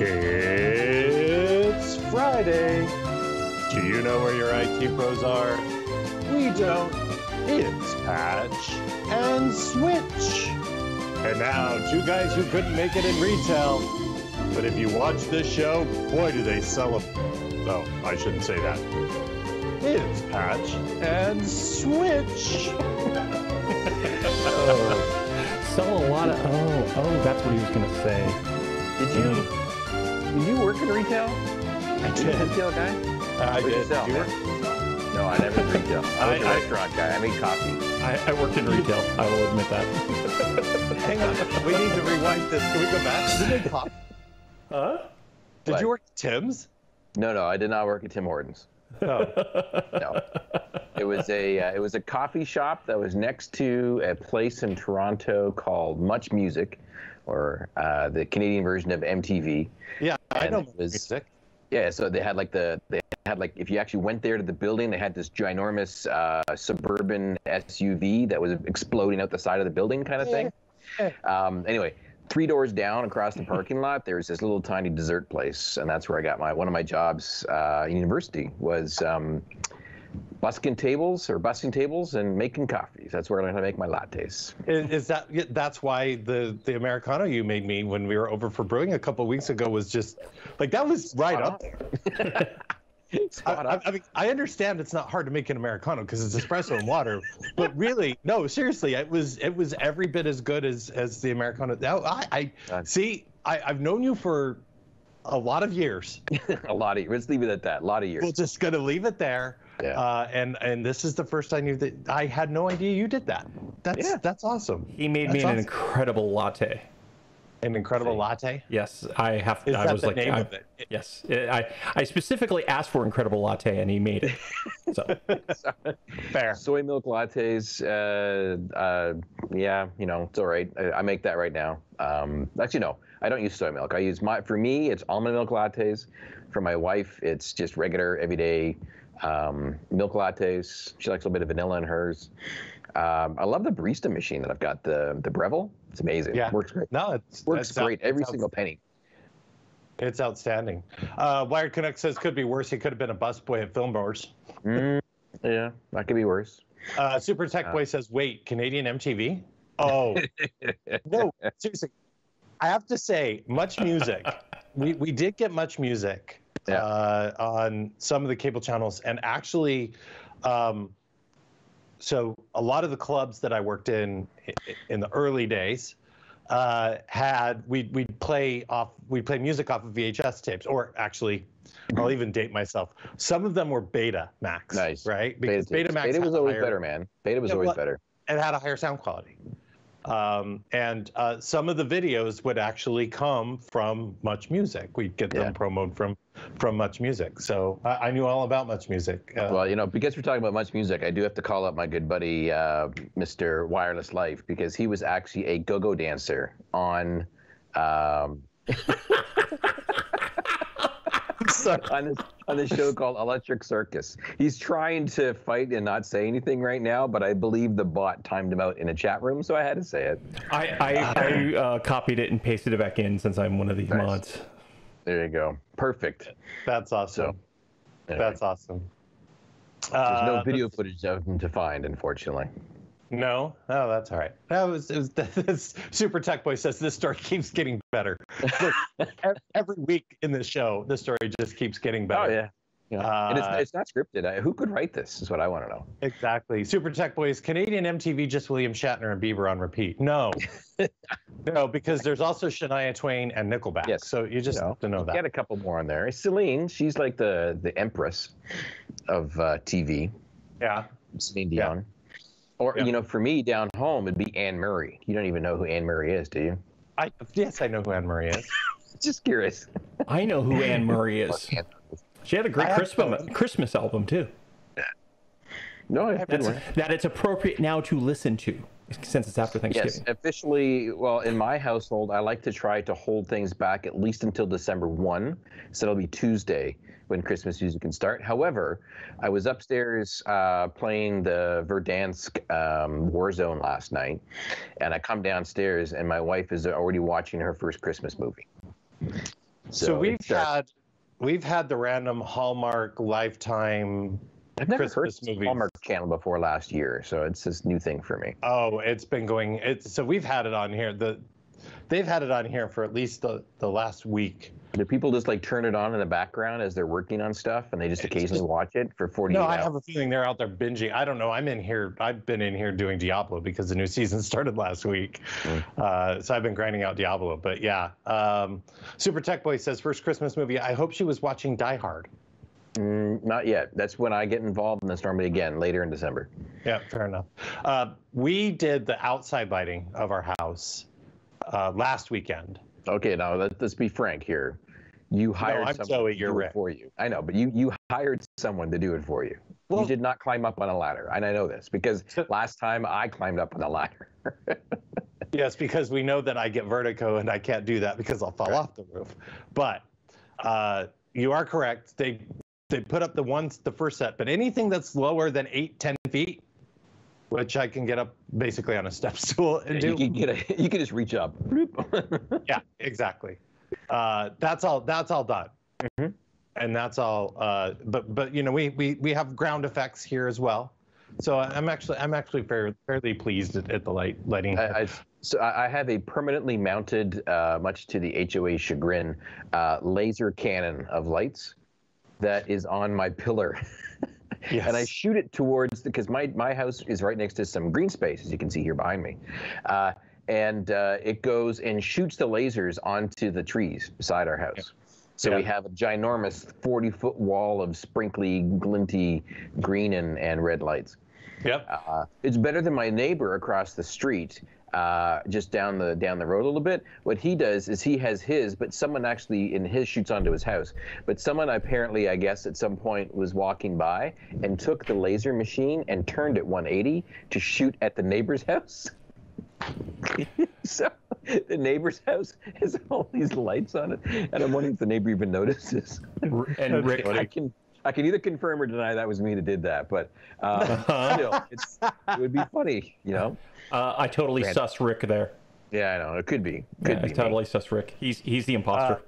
It's Friday. Do you know where your IT pros are? We don't. It's Patch and Switch. And now, two guys who couldn't make it in retail. But if you watch this show, boy, do they sell them. No, oh, I shouldn't say that. It's Patch and Switch. Oh, sell a lot of. Oh, oh, that's what he was gonna say. Did you did you work in retail? I You a retail guy? I What'd you did. sell, You No, I never did retail. I was a I- I- restaurant guy. I made coffee. I, I worked in retail. I will admit that. Hang on. We need to rewind this. Can we go back? Did, they pop- Huh? Did What? you work at Tim's? No, no, I did not work at Tim Hortons. No. No, it was a uh, it was a coffee shop that was next to a place in Toronto called Much Music, or uh, the Canadian version of MTV. Yeah, I know it was-. Yeah, so they had like the they had like if you actually went there to the building, they had this ginormous uh, suburban SUV that was exploding out the side of the building, kind of thing. Um, anyway, three doors down across the parking lot, there's this little tiny dessert place, and that's where I got my one of my jobs uh, in university was um, busking tables or busting tables and making coffees. That's where I learned how to make my lattes. Is, is that that's why the the americano you made me when we were over for brewing a couple weeks ago was just like that was right up there. I, I. I mean, I understand it's not hard to make an americano because it's espresso and water, but really, no, seriously, it was it was every bit as good as as the americano. Now, I, I see. I, I've known you for a lot of years. a lot of years. let's leave it at that. A lot of years. We're just gonna leave it there. Yeah. Uh, and and this is the first I knew that I had no idea you did that. That's Yeah. that's awesome. He made me That's an incredible latte. An incredible See. latte. Yes, I have. Is I that was the like, name I- of it? Yes, I I specifically asked for incredible latte, and he made it. So Fair. Soy milk lattes, uh, uh, yeah, you know, it's all right. I, I make that right now. Um, actually, no, I don't use soy milk. I use my, for me, it's almond milk lattes. For my wife, it's just regular, everyday um, milk lattes. She likes a little bit of vanilla in hers. Um, I love the barista machine that I've got, the the Breville. It's amazing. Yeah. Works great. No, it's Works great every single penny. It's outstanding. Uh, Wired Connect says could be worse. He could have been a busboy at Fillmore's. Mm, yeah, that could be worse. Uh, Super Tech Uh. Boy says, wait, Canadian MTV? Oh, no, seriously. I have to say, much music. we, we did get much music Yeah. uh, on some of the cable channels. And actually, um, so a lot of the clubs that I worked in in the early days uh, had we'd, we'd play off we'd play music off of VHS tapes, or actually, I'll even date myself. Some of them were Beta Max, Nice. right? Beta, Because Beta, Max Beta was always higher- better, man. Beta was Yeah, always well, better. it had a higher sound quality. Um, and uh, some of the videos would actually come from Much Music. We'd get them Yeah. promoted from from Much Music. So I, I knew all about Much Music. Uh, Well, you know, because we're talking about much music, I do have to call up my good buddy, uh, Mr. Wireless Life, because he was actually a go-go dancer on, um, on this on this show called Electric Circus. He's trying to fight and not say anything right now, but I believe the bot timed him out in a chat room, so I had to say it. I I, I uh, copied it and pasted it back in since I'm one of these Nice. mods. There you go. Perfect. that's awesome. Anyway, That's awesome. there's Uh, no video footage of him to find, unfortunately. No, oh, that's all right. That was, it was this Super Tech Boy says this story keeps getting better. Every week in this show, this story just keeps getting better. Oh yeah. Yeah. and it's, Uh, it's not scripted. I, who could write this? Is what I want to know. Exactly. Super Tech Boys, Canadian MTV, just William Shatner and Bieber on repeat. No. no, because there's also Shania Twain and Nickelback. Yes. So you just You know, have to know that. Get a couple more on there. Celine, she's like the the empress of uh, TV. Yeah. Celine Yeah. Dion. Or Yeah. you know, for me down home, it'd be Anne Murray. You don't even know who Anne Murray is, do you? I yes, I know who Anne Murray is. Just curious. I know who Anne Murray is. She had a great Christmas to- Christmas album too. No, I That's didn't. That's, work. that it's appropriate now to listen to since it's after Thanksgiving. Yes, Thanksgiving. officially. Well, in my household, I like to try to hold things back at least until December one, so it'll be Tuesday when Christmas music can start. However, I was upstairs uh, playing the Verdansk um, Warzone last night, and I come downstairs and my wife is already watching her first Christmas movie. So, we've uh, had we've had the random Hallmark Lifetime. I've never Christmas heard. Hallmark Channel before last year, so it's this new thing for me. Oh, it's been going. It's so we've had it on here. The they've had it on here for at least the the last week. Do people just like turn it on in the background as they're working on stuff, and they just It's occasionally just- watch it for 40 No, I have a feeling they're out there binging. I don't know. I'm in here. I've been in here doing Diablo because the new season started last week. Mm. Uh, so I've been grinding out Diablo. But yeah, um, Super Tech Boy says first Christmas movie. I hope she was watching Die Hard. Mm, not yet. That's when I get involved in this normally again later in December. Yeah, fair enough. Uh, we did the outside lighting of our house uh, last weekend. Okay, now let, let's be frank here. You hired I'm someone Joey, to you're do Rick. it for you. I know, but you you hired someone to do it for you. Well- you did not climb up on a ladder, and I know this because last time I climbed up on a ladder. Yes, because we know that I get vertigo and I can't do that because I'll fall off the roof. But uh, you are correct. They they put up the ones the first set, but anything that's lower than eight ten feet, which I can get up basically on a step stool and you do. can get a, you can just reach up. Yeah, exactly. Uh, that's all. That's all done. Mhm. And that's all. Uh, but but you know we we we have ground effects here as well. So I'm actually I'm actually fairly fairly pleased at, at the light lighting. I, I, so I I have a permanently mounted, uh, much to the HOA chagrin, uh, laser cannon of lights that is on my pillar. Yes. and I shoot it towards because my my house is right next to some green space, as you can see here behind me, uh, and uh, it goes and shoots the lasers onto the trees beside our house. So we have a ginormous 40 foot wall of sprinkly, glinty green and, and red lights. Yep. Uh, it's better than my neighbor across the street, uh, just down the down the road a little bit. What he does is he has his, but someone actually in his shoots onto his house. But someone apparently, I guess, at some point was walking by and took the laser machine and turned it 180 to shoot at the neighbor's house. so the neighbor's house has all these lights on it, and I'm wondering if the neighbor even notices. And Rick, I can I can either confirm or deny that was me that did that, but uh, still, it's, it would be funny, you know. uh, I totally Rand- sus Rick there. Yeah, I know it could be, could Yeah, be I totally sus Rick. He's he's the imposter.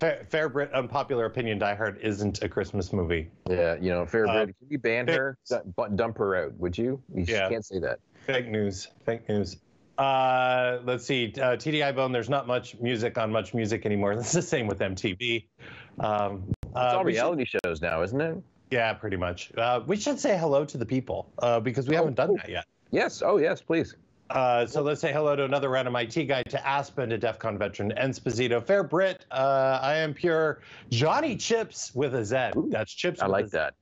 Fair, fair Brit, unpopular opinion. Die Hard isn't a Christmas movie. Yeah, you know, fair Uh, bit. Can you ban fair- her? Du- Dump her out, would you? You Yeah. can't say that. Fake news. Fake news. Uh, let's see. Uh, TDI Bone. There's not much music on much music anymore. It's the same with MTV. Um, It's uh, all we should- reality shows now, isn't it? Yeah, pretty much. Uh, we should say hello to the people uh, because we Oh, haven't done oh. that yet. Yes. Oh, yes, please. Uh, so let's say hello to another random IT guy, to Aspen, to DEF CON veteran, Esposito, Fair Brit. Uh, I am pure Johnny Chips with a Z. Ooh, That's Chips. I like Z. that.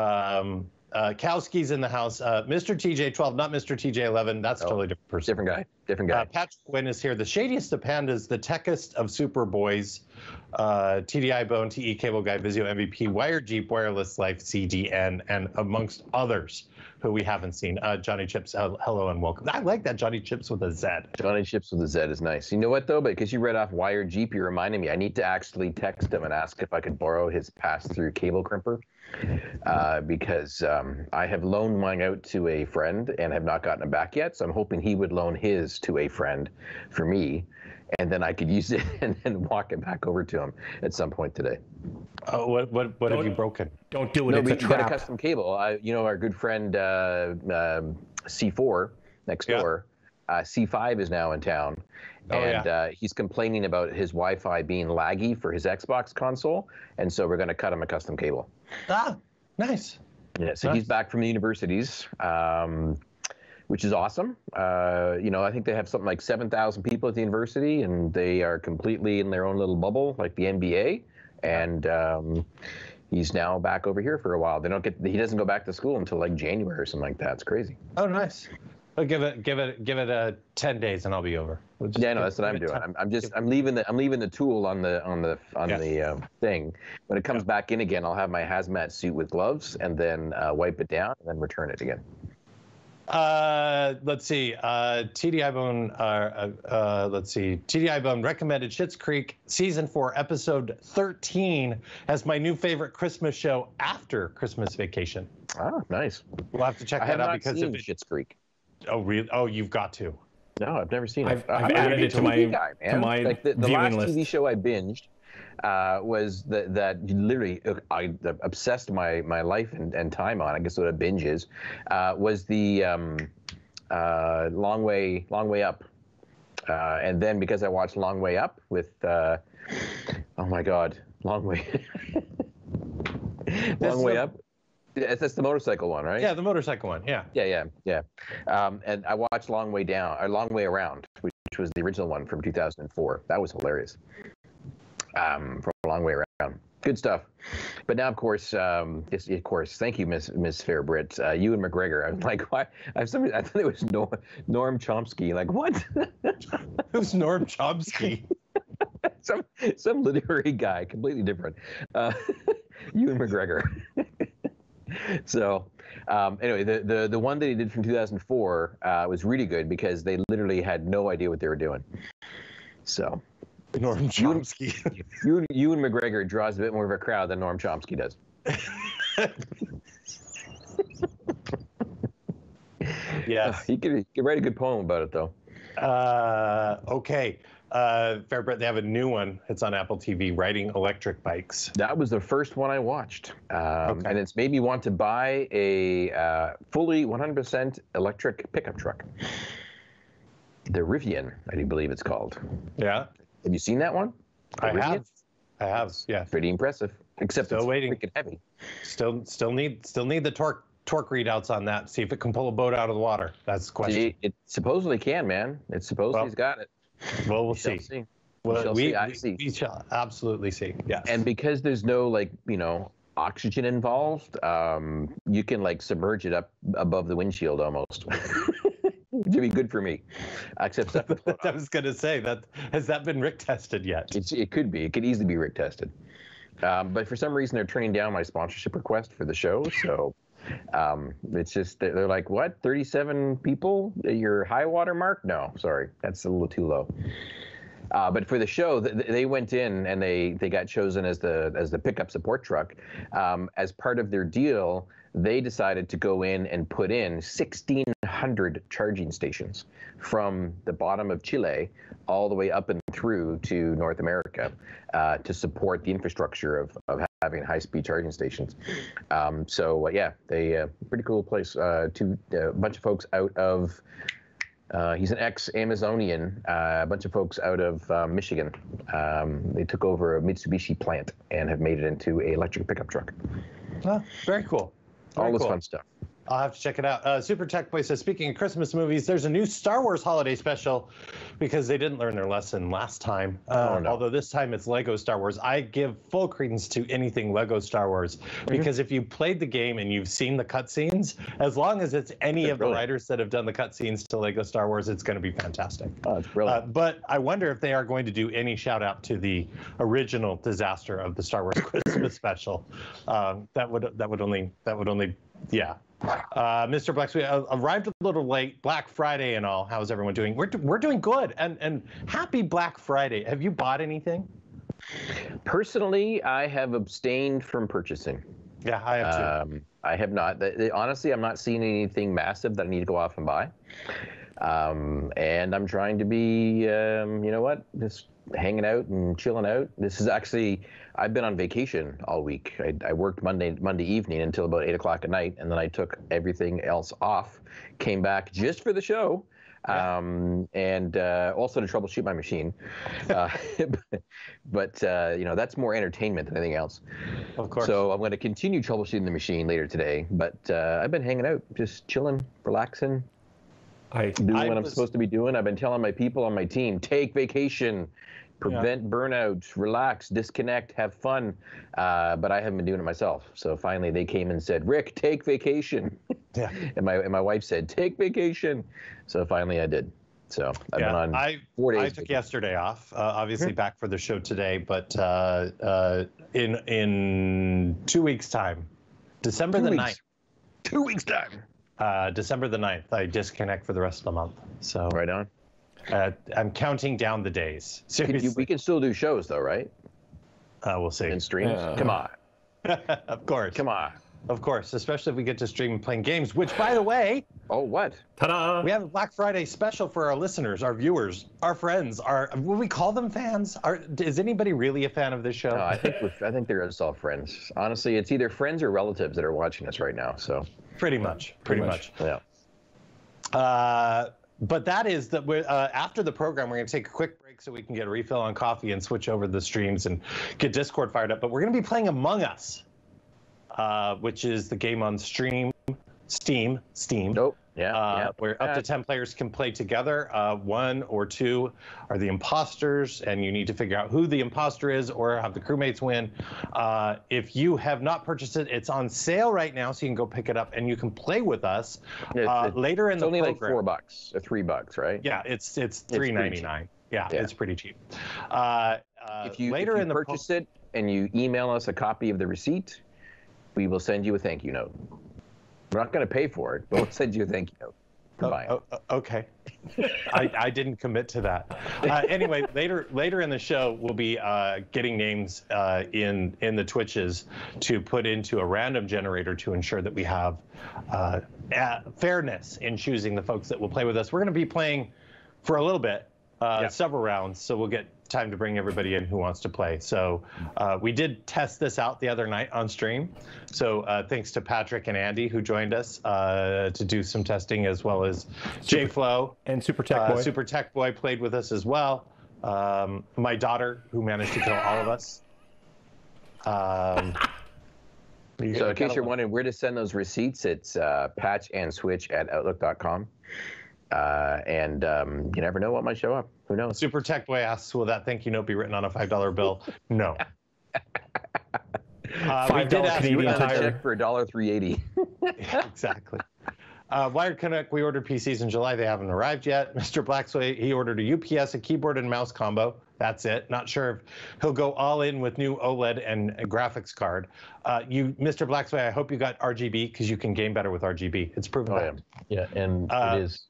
Um, uh, Kowski's in the house. Uh, Mr. TJ12, not Mr. TJ11. That's Oh, totally different person. Different guy. Different guy. Uh, Patrick Wynn is here. The shadiest of pandas, the techest of Superboys, uh, TDI Bone, TE Cable Guy, Vizio MVP, Wire Jeep, Wireless Life, CDN, and amongst others who we haven't seen. Uh, Johnny Chips, uh, hello and welcome. I like that Johnny Chips with a Z. Johnny Chips with a Z is nice. You know what though? Because you read off Wire Jeep, you reminded me. I need to actually text him and ask if I could borrow his pass-through cable crimper, uh, because um, I have loaned mine out to a friend and have not gotten it back yet. So I'm hoping he would loan his to a friend for me, and then I could use it and then walk it back over to him at some point today. Oh, what what what have Don't- you broken? Don't do it. No, it's we a we got a custom cable. I, you know, our good friend uh, um, C4 next Yeah. door, uh, C5 is now in town, Oh, and uh, he's complaining about his Wi-Fi being laggy for his Xbox console, and so we're going to cut him a custom cable. Ah, nice. Yeah, so Nice. he's back from the universities, um, which is awesome. Uh, you know, I think they have something like 7,000 people at the university, and they are completely in their own little bubble, like the NBA. And um, he's now back over here for a while. They don't get. He doesn't go back to school until like January or something like that. It's crazy. Oh, nice. I'll give it give it give it uh, ten days and I'll be over. We'll Yeah, no, that's what I'm doing. I'm, I'm just I'm leaving the I'm leaving the tool on the on the on Yeah. the uh, thing. When it comes back in again, I'll have my hazmat suit with gloves and then uh, wipe it down and then return it again. Uh, let's see. Uh, TDI Bone. Uh, uh, uh, let's see. TDI Bone recommended Schitt's Creek season four, episode thirteen, as my new favorite Christmas show after Christmas Vacation. Ah, nice. We'll have to check I that out because it, Schitt's Creek. Oh really oh you've got to. No, I've never seen it. I've- I'm I've added it to TV my- guy, to man. my like the, the viewing last TV show I binged uh, was that that literally uh, I obsessed my my life and, and time on. I guess what a binge is uh, was the um, uh, long way long way up, uh, and then because I watched Long Way Up with uh, oh my god, Long Way Long Way Up. Yeah, that's the motorcycle one, right? Yeah, the motorcycle one. Yeah. Yeah, yeah, yeah. Um, and I watched Long Way Down, or Long Way Around, which was the original one from 2004. That was hilarious. Um, from a long way around. Good stuff. But now, of course, um, yes, of course, thank you, Miss Miss Fair Brit. Uh, Ewan McGregor. I'm like, why? I. I thought it was Norm, Norm Chomsky. Like what? Who's Norm Chomsky? some some literary guy, completely different. Uh, Ewan McGregor. so um, anyway, the, the the one that he did from 2004 uh, was really good because they literally had no idea what they were doing. So Norm Chomsky. you Ewan McGregor draws a bit more of a crowd than Norm Chomsky does. yes. He could, he could write a good poem about it though. Uh, okay. Uh, they have a new one. It's on Apple TV, Riding Electric Bikes. That was the first one I watched, um, Okay. and it's made me want to buy a uh, fully 100% electric pickup truck. The Rivian, I do believe it's called. Yeah, Have you seen that one? The I Rivian? have. I have. Yeah. Pretty impressive, except Still it's waiting. freaking heavy. Still, still need, still need the torque torque readouts on that. See if it can pull a boat out of the water. That's the question. It, it supposedly can, man. It supposedly Well, has got it. Well, we'll We shall see. Well, shall we, see. I we- see. we shall absolutely see. Yes. And because there's no like you know oxygen involved, um, you can like submerge it up above the windshield almost. Which would be good for me. Except float I was gonna say that has that been Rick tested yet? It's, it could be. It could easily be Rick tested. Um, but for some reason, they're turning down my sponsorship request for the show. So um, it's just they're like, what? 37 people? Your high water mark? No, sorry, that's a little too low. Uh, but for the show, th- they went in and they they got chosen as the as the pickup support truck. Um, as part of their deal, they decided to go in and put in 1,600 charging stations from the bottom of Chile all the way up and through to North America uh, to support the infrastructure of, of having high-speed charging stations. Um, so uh, yeah, they uh, pretty cool place. Uh, to a bunch of folks out of. Uh, he's an ex-Amazonian. Uh, a bunch of folks out of uh, Michigan. Um, they took over a Mitsubishi plant and have made it into a electric pickup truck. Ah, very cool. Very All this cool. fun stuff. I'll have to check it out. Uh, Super Tech Boy says, speaking of Christmas movies, there's a new Star Wars holiday special because they didn't learn their lesson last time. Uh, Oh, no. Although this time it's Lego Star Wars. I give full credence to anything Lego Star Wars because if you played the game and you've seen the cutscenes, as long as it's any of the writers that have done the cutscenes to Lego Star Wars, it's going to be fantastic. Oh, it's Uh, but I wonder if they are going to do any shout out to the original disaster of the Star Wars Christmas special. Um, that would that would only that would only yeah. Uh, Mr. Black Sweet uh, arrived a little late. Black Friday and all. How's everyone doing? We're we're doing good. And and happy Black Friday. Have you bought anything? Personally, I have abstained from purchasing. Yeah, I have too. Um, I have not. Honestly, I'm not seeing anything massive that I need to go off and buy. Um, and I'm trying to be, um, you know what, just hanging out and chilling out. This is actually, I've been on vacation all week. I, I worked Monday Monday evening until about eight o'clock at night, and then I took everything else off. Came back just for the show. Um, and uh, also to troubleshoot my machine, uh, but uh, you know that's more entertainment than anything else. of course. So I'm going to continue troubleshooting the machine later today, but uh, I've been hanging out, just chilling, relaxing, I, doing I what I'm supposed to be doing. I've been telling my people on my team, take vacation, prevent burnout, relax, disconnect, have fun. Uh, but I haven't been doing it myself. So finally, they came and said, "Rick, take vacation," Yeah. and my and my wife said, "Take vacation." So finally, I did. So I've yeah, been on I four days. I took vacation. yesterday off. Uh, obviously back for the show today, but uh, uh, in in two weeks' time, December Two the weeks. 9th. Two weeks time. Uh, December the 9th, I disconnect for the rest of the month. So Right on. Uh, I'm counting down the days. Can you- Seriously, we can still do shows though, right? uh, we'll see. And streams. Uh, Come on, of course. come on. of course, especially if we get to stream playing games. Which, by the way, Oh, what? Ta-da! we have a Black Friday special for our listeners, our viewers, our friends. Our will we call them fans? Are, is anybody really a fan of this show? No, I think we're, I think they're just all friends. Honestly, it's either friends or relatives that are watching us right now. So pretty much. Pretty, Pretty much. much. yeah. Uh, but that is that uh, after the program we're going to take a quick break so we can get a refill on coffee and switch over the streams and get discord fired up but we're going to be playing among us uh, which is the game on stream steam steam Nope. Yeah. uh, yeah. where up to 10 players can play together. Uh, one or two are the imposters, and you need to figure out who the imposter is or have the crewmates win. Uh, if you have not purchased it, it's on sale right now, so you can go pick it up and you can play with us It's- uh, it's- later in It's the only like four bucks or three bucks, right? Yeah, it's it's three ninety nine. Yeah, Yeah. it's pretty cheap. Uh, uh, If you, later if you in the po- purchase it and you email us a copy of the receipt, we will send you a thank you note. We're not going to pay for it, but we'll send you a thank you note Oh, oh, oh, okay. I, I didn't commit to that. Uh, anyway, later later in the show, we'll be uh, getting names uh, in in the Twitches to put into a random generator to ensure that we have uh, uh, fairness in choosing the folks that will play with us. We're going to be playing for a little bit, uh, several rounds, so we'll get time to bring everybody in who wants to play. So uh, we did test this out the other night on stream. So uh, thanks to Patrick and Andy who joined us uh, to do some testing, as well as Jay Flo. and Super Tech Uh, Boy. Super Tech Boy played with us as well. Um, my daughter, who managed to kill all of us. Um, So in case you're wondering where to send those receipts, it's uh, patch and switch at outlook.com. Uh, and um, you never know what might show up. Who knows? Super Tech Boy asks, "Will that thank you note be written on a five dollar bill?" No. Uh, we $5 did Canadian you Got a Tire. check for a dollar three eighty. Yeah, exactly. Uh, Wired Connect, we ordered PCs in July. They haven't arrived yet. Mr. Blacksway, he ordered a UPS, a keyboard, and mouse combo. That's it. Not sure if he'll go all in with new OLED and graphics card. Uh, you, Mr. Blacksway, I hope you got RGB because you can game better with RGB. It's proven. Oh, that. yeah. Yeah, and Uh, it is.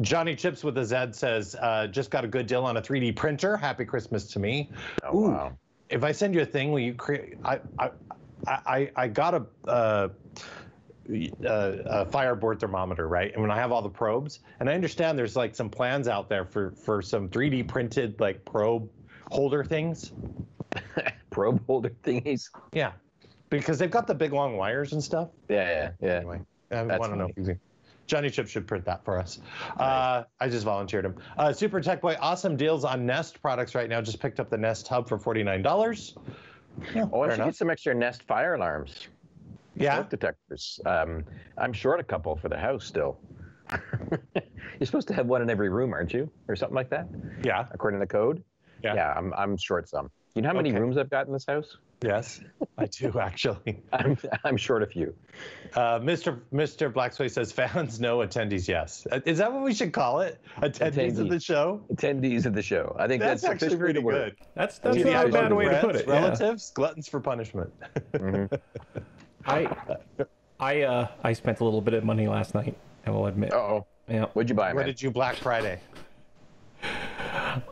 Johnny Chips with a Z says, uh, just got a good deal on a 3D printer. Happy Christmas to me. Oh, Ooh. wow. If I send you a thing, will you create? I I I, I got a. Uh, uh, a fireboard thermometer, right? And when I have all the probes, and I understand there's like some plans out there for for some 3D printed like probe holder things. Probe holder thingies. Yeah, because they've got the big long wires and stuff. Yeah, yeah, yeah. Anyway, I want to know funny. if you can. Johnny Chip should print that for us. Uh, I just volunteered him. Uh, Super Tech Boy, awesome deals on Nest products right now. Just picked up the Nest Hub for forty nine dollars. Yeah, Oh, I should enough. get some extra Nest fire alarms. Yeah, Smoke detectors. Um, I'm short a couple for the house still. You're supposed to have one in every room, aren't you, or something like that, yeah, according to code? Yeah. Yeah, I'm I'm short some. You know how many Okay. rooms I've got in this house? Yes, I do actually. I'm I'm short a few. Uh, Mr. Mr. Blacksway says fans no, attendees yes. Uh, Is that what we should call it? Attendees of the show. Attendees of the show. I think That's, that's, actually officially pretty the word. good. That's that's To the not a bad idea way to put friends, it. yeah. Relatives, gluttons for punishment. Mhm. I I uh I spent a little bit of money last night. I will admit. Uh-oh. Yeah, What'd you buy, what man? did you Black Friday?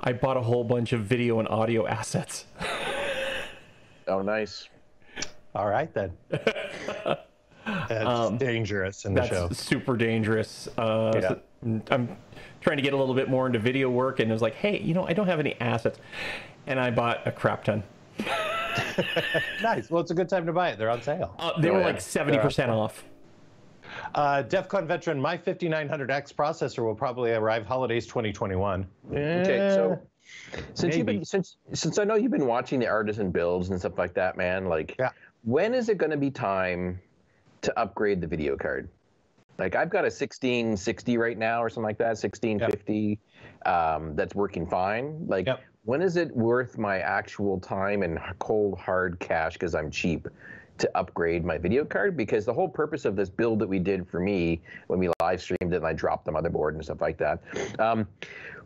I bought a whole bunch of video and audio assets. Oh, nice. All right then. That's Um, dangerous in the That's show. super dangerous. Uh, Yeah. so I'm trying to get a little bit more into video work, and it was like, hey, you know, I don't have any assets, and I bought a crap ton. Nice. Well, it's a good time to buy it. They're on sale. Uh, they Oh, were yeah. like seventy percent off. Uh, DEF CON veteran, my 5900X processor will probably arrive holidays 2021. Okay, so since you've been since since I know you've been watching the artisan builds and stuff like that, man, like Yeah. when is it going to be time to upgrade the video card? Like I've got a 1660 right now or something like that, 1650 um, that's working fine. Like Yep. when is it worth my actual time and cold hard cash because I'm cheap to upgrade my video card? Because the whole purpose of this build that we did for me when we live streamed it and I dropped the motherboard and stuff like that. Um,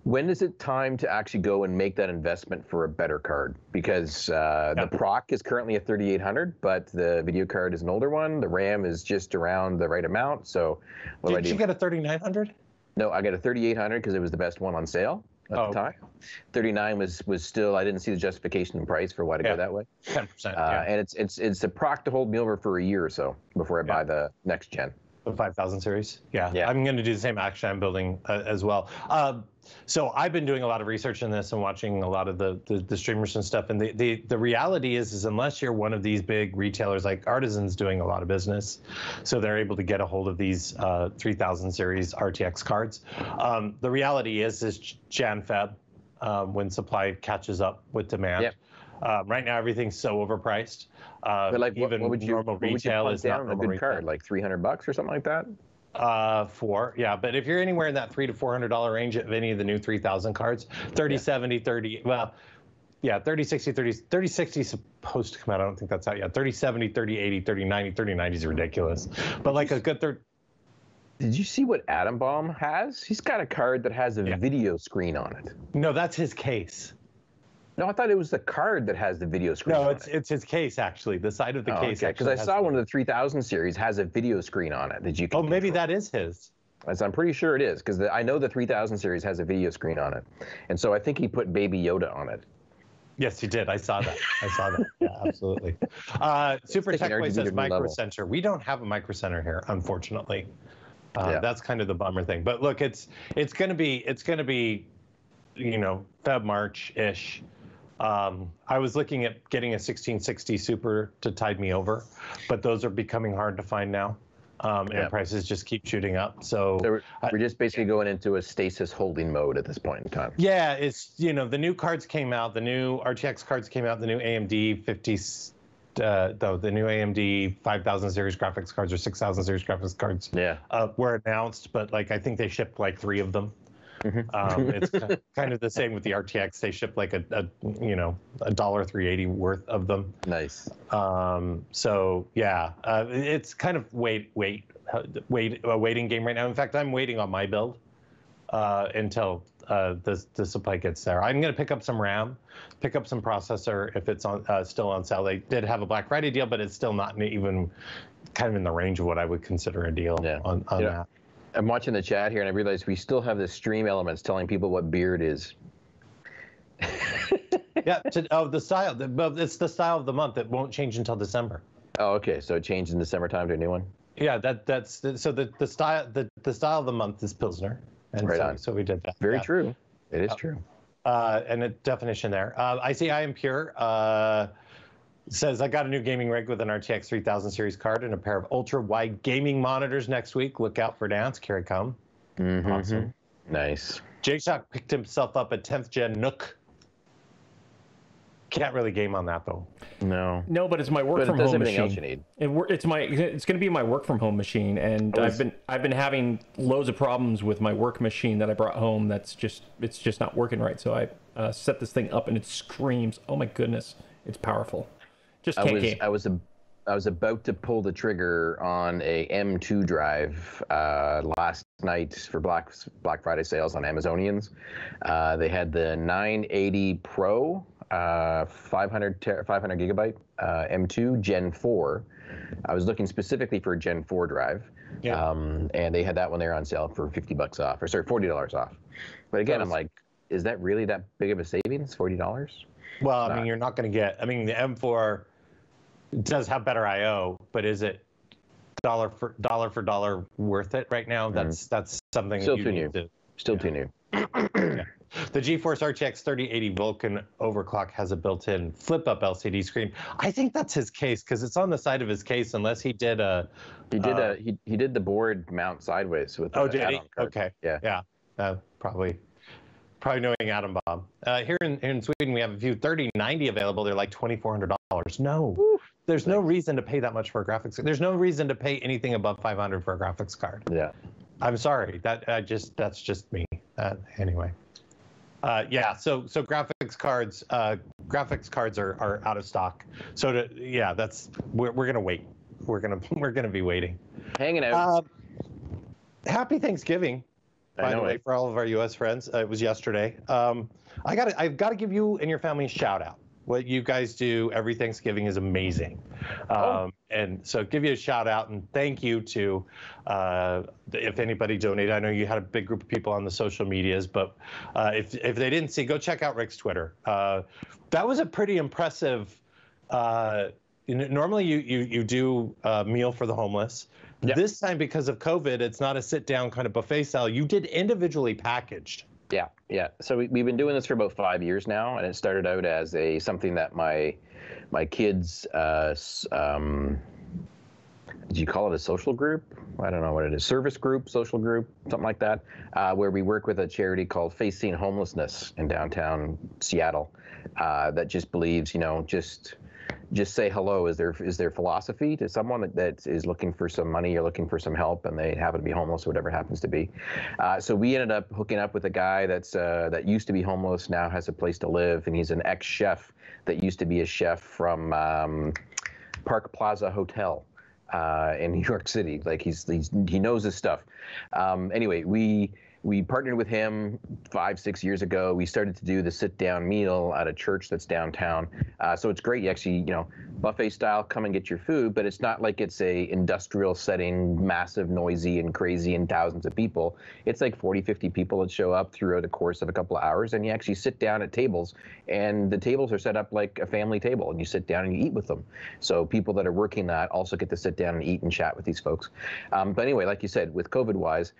when is it time to actually go and make that investment for a better card? Because uh, the proc is currently a 3800, but the video card is an older one. The RAM is just around the right amount. So what do I Did do? you get a 3900? no, I got a 3800 because it was the best one on sale. At Oh. the time. 39 was was still I didn't see the justification in price for why to Yeah. go that way. Ten percent. Uh, yeah. And it's it's it's a proc to hold me over for a year or so before I buy the next gen. The 5000 series. Yeah. Yeah. I'm going to do the same action I'm building uh, as well. Uh, so I've been doing a lot of research in this and watching a lot of the, the, the streamers and stuff. And the, the, the reality is, is unless you're one of these big retailers like Artisan's doing a lot of business, so they're able to get a hold of these uh, 3000 series RTX cards. Um, the reality is, is Jan Feb, um, when supply catches up with demand. Yep. Um, right now, everything's so overpriced. Uh, But like, even what would you normal what would you retail plug is not a good retail. card, like 300 bucks or something like that? Uh, four, yeah. But if you're anywhere in that three to four hundred dollar range of any of the new three thousand cards, 30, 70, 30, well, yeah, 30, 60, 30, 30, 60 is supposed to come out. I don't think that's out yet. 30, 70, 30, 80, 30, 90, 30, 90 is ridiculous. But like a good third, Did you see what Adam Bomb has? He's got a card that has a Yeah. video screen on it. no, that's his case. No, I thought it was the card that has the video screen. No, on it's it. it's his case actually. The side of the case. because I saw one of the 3000 series has a video screen on it that you can. Oh, maybe control. that is his. As I'm pretty sure it is because I know the 3000 series has a video screen on it, and so I think he put Baby Yoda on it. Yes, he did. I saw that. I saw that. Yeah, absolutely. Uh, Super taking Tech Boy RGB says to micro level. center. We don't have a micro center here, unfortunately. Uh, Yeah. That's kind of the bummer thing. But look, it's it's gonna be it's gonna be, you know, Feb March ish. Um, I was looking at getting a 1660 Super to tide me over, but those are becoming hard to find now, um, Yeah. and prices just keep shooting up. So. So we're, we're just basically going into a stasis holding mode at this point in time. Yeah, it's you know the new cards came out, the new RTX cards came out, the new AMD 50, uh, the the new AMD 5000 series graphics cards or 6000 series graphics cards Yeah. uh, were announced, but like I think they shipped like three of them. Mhm. Um, it's kind of the same with the RTX. They ship like a, a you know a dollar three eighty worth of them. Nice. Um, so yeah, uh, it's kind of wait, wait, wait, a waiting game right now. In fact, I'm waiting on my build uh, until uh, the the supply gets there. I'm gonna pick up some RAM, pick up some processor if it's on uh, still on sale. They did have a Black Friday deal, but it's still not even kind of in the range of what I would consider a deal Yeah. on, on Yeah. that. I'm watching the chat here and I realize we still have the stream elements telling people what beard is. yeah. To, oh, the style. The, it's the style of the month. It won't change until December. Oh, okay. So it changed in December time to a new one. Yeah, that that's so the the style the, the style of the month is Pilsner, and Right so, on. so we did that. Very yeah. true. It is true. Uh, and a definition there. Uh, I see I am pure. Uh, says I got a new gaming rig with an RTX 3000 series card and a pair of ultra wide gaming monitors next week. Look out for dance. Here I come. Mhm. Awesome. Nice. Jake Shock picked himself up a 10th gen NUC. Can't really game on that though. No. No, but it's my work But it from does home everything machine. else you need. It, it's my it's going to be my work from home machine, and was- I've been I've been having loads of problems with my work machine that I brought home. That's just it's just not working right. So I uh, set this thing up, and it screams. Oh my goodness, it's powerful. Just I was. I was a, I was about to pull the trigger on a M2 drive uh, last night for Black Black Friday sales on Amazonians. Uh, they had the 980 Pro, uh, 500 ter- 500 gigabyte uh, M2 Gen 4. I was looking specifically for a Gen 4 drive. Yeah. Um, and they had that one there on sale for 50 bucks off, or sorry, $40 off. But again, I'm like, is that really that big of a savings? $40? Well, I mean, you're not going to get. I mean, the M4 does have better I/O, but is it dollar for dollar for dollar worth it right now? That's that's something Still that you too need new. to. Still too new. The GeForce RTX 3080 Vulcan overclock has a built-in flip-up LCD screen. I think that's his case because it's on the side of his case, unless he did a. He did Uh, a he, he did the board mount sideways with the Oh, did he? card. Okay. Yeah. Yeah. Uh, probably. Probably knowing Adam Bomb. Uh, here in, in Sweden, we have a few 3090 available. They're like $2,400. No, there's no reason to pay that much for a graphics. Card. There's no reason to pay anything above 500 for a graphics card. Yeah. I'm sorry. That I just that's just me. Uh, anyway. Uh, yeah. So so graphics cards uh, graphics cards are, are out of stock. So to, yeah, that's we're, we're gonna wait. We're gonna we're gonna be waiting. Hanging out. Uh, happy Thanksgiving, by the way, it. for all of our U.S. friends. Uh, it was yesterday. Um, I got I've got to give you and your family a shout out. What you guys do every Thanksgiving is amazing. Um, and so give you a shout out and thank you to uh, if anybody donated. I know you had a big group of people on the social medias, but uh, if if they didn't see, go check out Rick's Twitter. Uh, that was a pretty impressive. Uh, you know, normally you you you do a meal for the homeless. Yeah. This time because of COVID, it's not a sit down kind of buffet style. You did individually packaged. Yeah, yeah. So we, we've been doing this for about five years now, and it started out as a something that my my kids, uh, um, do you call it a social group? I don't know what it is. Service group, social group, something like that, uh, where we work with a charity called Facing Homelessness in downtown Seattle, uh, that just believes, you know, just just say hello is their is their philosophy to someone that, that is looking for some money or looking for some help and they happen to be homeless or whatever happens to be uh, so we ended up hooking up with a guy that's uh, that used to be homeless now has a place to live and he's an ex-chef that used to be a chef from um, park plaza hotel uh, in New York City. Like he's, he's he knows his stuff. Um, anyway, we we partnered with him five six years ago. We started to do the sit down meal at a church that's downtown. Uh, so it's great. You actually you know buffet style. Come and get your food, but it's not like it's a industrial setting, massive, noisy, and crazy, and thousands of people. It's like 40, 50 people that show up throughout the course of a couple of hours, and you actually sit down at tables, and the tables are set up like a family table, and you sit down and you eat with them. So people that are working that also get to sit down and eat and chat with these folks. Um, but anyway, like you said, with COVID wise,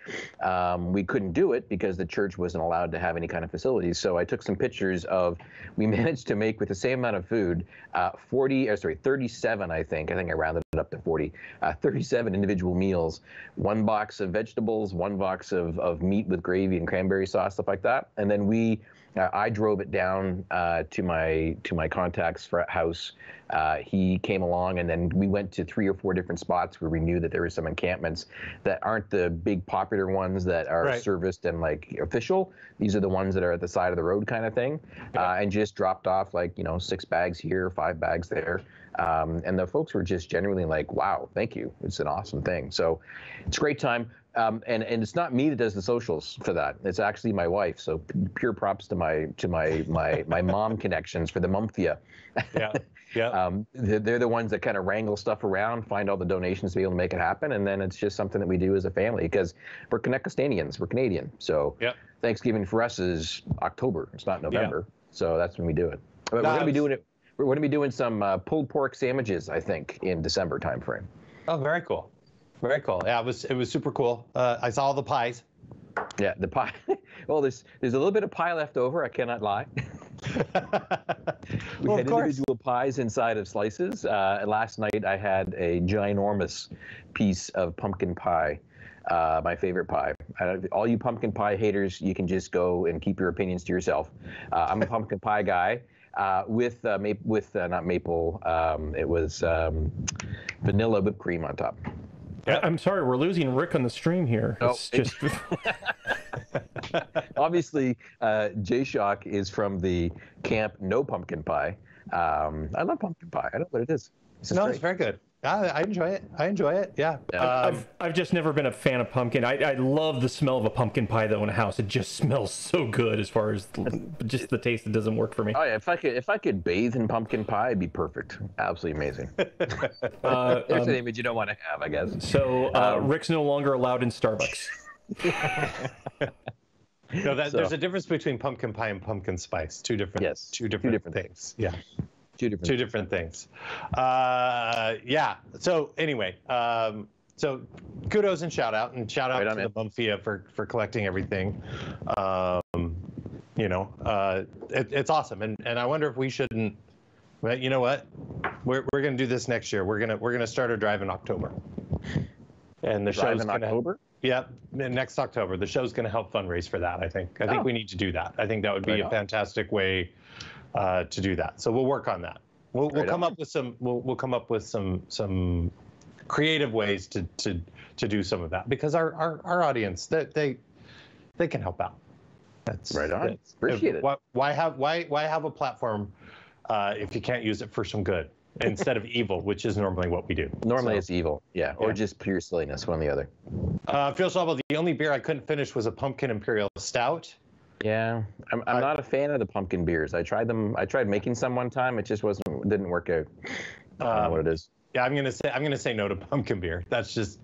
um, we couldn't do it because the church wasn't allowed to have any kind of facilities. So I took some pictures of we managed to make with the same amount of food, uh, 40 or sorry, 37, I think. I think I rounded it up to 40. Uh, 37 individual meals, one box of vegetables, one box of, of meat with gravy and cranberry sauce, stuff like that. And then we uh, I drove it down uh, to my to my contact's house. Uh, he came along, and then we went to three or four different spots where we knew that there were some encampments that aren't the big popular ones that are Right. Serviced and like official. These are the ones that are at the side of the road kind of thing, uh, and just dropped off like you know six bags here, five bags there. Um, and the folks were just genuinely like, "Wow, thank you! It's an awesome thing." So, it's a great time. Um, and and it's not me that does the socials for that. It's actually my wife. So p- pure props to my to my my my mom connections for the Mumphia. Yeah. Yeah. Um, they're, they're the ones that kind of wrangle stuff around, find all the donations to be able to make it happen, and then it's just something that we do as a family because we're Connectistanians, we're Canadian. So Yep. Thanksgiving for us is October. It's not November. So that's when we do it. But we're going to be doing it. We're going to be doing some uh, pulled pork sandwiches, I think, in December timeframe. oh, very cool. Very cool. Yeah, it was it was super cool. Uh, I saw all the pies. Yeah, the pie. well, there's there's a little bit of pie left over. I cannot lie. We well, had of individual pies inside of slices. Uh, last night I had a ginormous piece of pumpkin pie, uh, my favorite pie. Uh, all you pumpkin pie haters, you can just go and keep your opinions to yourself. Uh, I'm a pumpkin pie guy. Uh, with uh, ma- with uh, not maple, um, it was um, vanilla whipped cream on top. I- I'm sorry, we're losing Rick on the stream here. Oh, It's it- just Obviously, uh, J Shock is from the camp No Pumpkin Pie. Um, I love pumpkin pie. I don't know what it is. It's no, it's very good. I, I enjoy it. I enjoy it. Yeah. Yeah. Um, I've, I've just never been a fan of pumpkin. I, I love the smell of a pumpkin pie though in a house. It just smells so good as far as just the taste. It doesn't work for me. Oh yeah, if I could if I could bathe in pumpkin pie, it'd be perfect. Absolutely amazing. Uh, There's um, an image you don't want to have, I guess. so uh, Um, Rick's no longer allowed in Starbucks. No, that, so- there's a difference between pumpkin pie and pumpkin spice. Two different. Yes, Two different, two different, different things. Yeah. Two different. Two different things. Uh, yeah. So anyway, um, so kudos and shout out and shout out Right to the Mumphia for for collecting everything. Um, you know, uh, it, it's awesome, and and I wonder if we shouldn't. Well, you know what? We're we're gonna do this next year. We're gonna we're gonna start a drive in October. And the Drive show's in gonna, October. Yep, next October. The show's going to help fundraise for that. I think. I think Oh. we need to do that. I think that would be Right a fantastic way uh, to do that. So we'll work on that. We'll, we'll come on. up with some. We'll, we'll come up with some some creative ways to to to do some of that because our our, our audience they, they they can help out. That's Right on. that's- Appreciate it. Why, why have why why have a platform uh, if you can't use it for some good instead of evil, which is normally what we do. Normally So- it's evil, yeah, or Yeah. just pure silliness, one or the other. Uh, Phil Schauble, the only beer I couldn't finish was a pumpkin imperial stout. Yeah, I'm, I'm I- not a fan of the pumpkin beers. I tried them. I tried making some one time. It just wasn't didn't work out. I don't know Um, what it is. Yeah, I'm gonna say I'm gonna say no to pumpkin beer. That's just.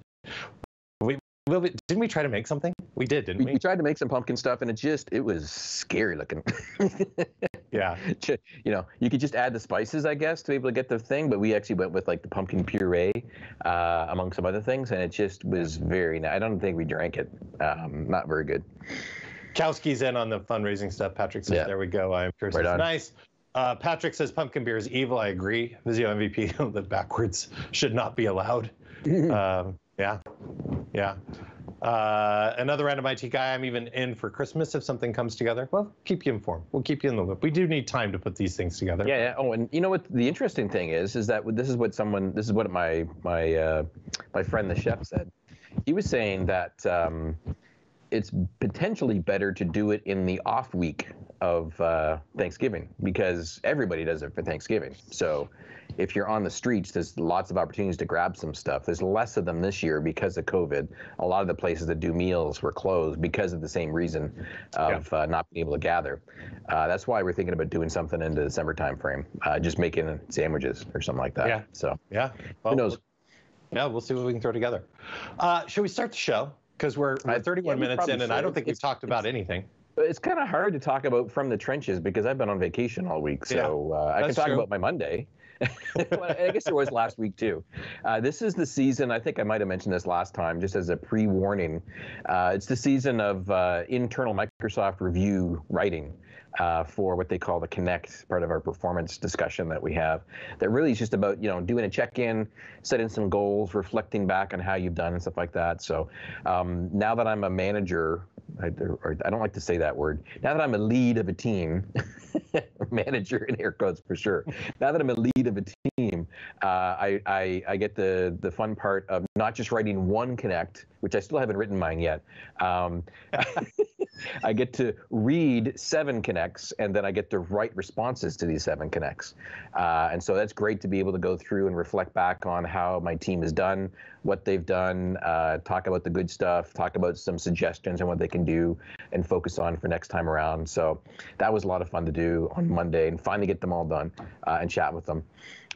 Well, we- didn't we try to make something? We did, didn't We, we? tried to make some pumpkin stuff, and it just it was scary looking. Yeah. You know, you could just add the spices, I guess, to be able to get the thing. But we actually went with like the pumpkin puree, uh, among some other things, and it just was very. ni- I don't think we drank it. Um, not very good. Kowski's in on the fundraising stuff. Patrick says, Yeah. "There we go." I'm sure Right it's nice. Uh, Patrick says pumpkin beer is evil. I agree. Vizio MVP the backwards should not be allowed. um, yeah. Uh, another random IT guy. I'm even in for Christmas if something comes together. Well, keep you informed. We'll keep you in the loop. We do need time to put these things together. Yeah, yeah. Oh, and you know what? The interesting thing is, is that this is what someone, this is what my my uh, my friend the chef said. He was saying that um, it's potentially better to do it in the off week of uh, Thanksgiving because everybody does it for Thanksgiving. So if you're on the streets, there's lots of opportunities to grab some stuff. There's less of them this year because of COVID. A lot of the places that do meals were closed because of the same reason of uh, not being able to gather. Uh, that's why we're thinking about doing something in the December timeframe, uh, just making sandwiches or something like that. Yeah. So Yeah. Well, who knows? Yeah, we'll see what we can throw together. Uh, should we start the show? Because we're, we're 31 yeah, minutes in, and I don't think we've talked about anything. It's kind of hard to talk about from the trenches because I've been on vacation all week. So uh, I can talk true. about my Monday. Well, I guess there was last week too. Uh, this is the season. I think I might have mentioned this last time, just as a pre-warning. Uh, it's the season of uh, internal Microsoft review writing uh, for what they call the Connect part of our performance discussion that we have. That really is just about you know doing a check-in, setting some goals, reflecting back on how you've done and stuff like that. So um, now that I'm a manager. I, or I don't like to say that word. Now that I'm a lead of a team, manager in air quotes for sure. Now that I'm a lead of a team, uh, I, I I get the the fun part of not just writing one connect, which I still haven't written mine yet. Um, I get to read seven connects, and then I get to write responses to these seven connects. Uh, and so that's great to be able to go through and reflect back on how my team has done, what they've done, uh, talk about the good stuff, talk about some suggestions and what they can do, and focus on for next time around. So that was a lot of fun to do on Monday, and finally get them all done uh, and chat with them.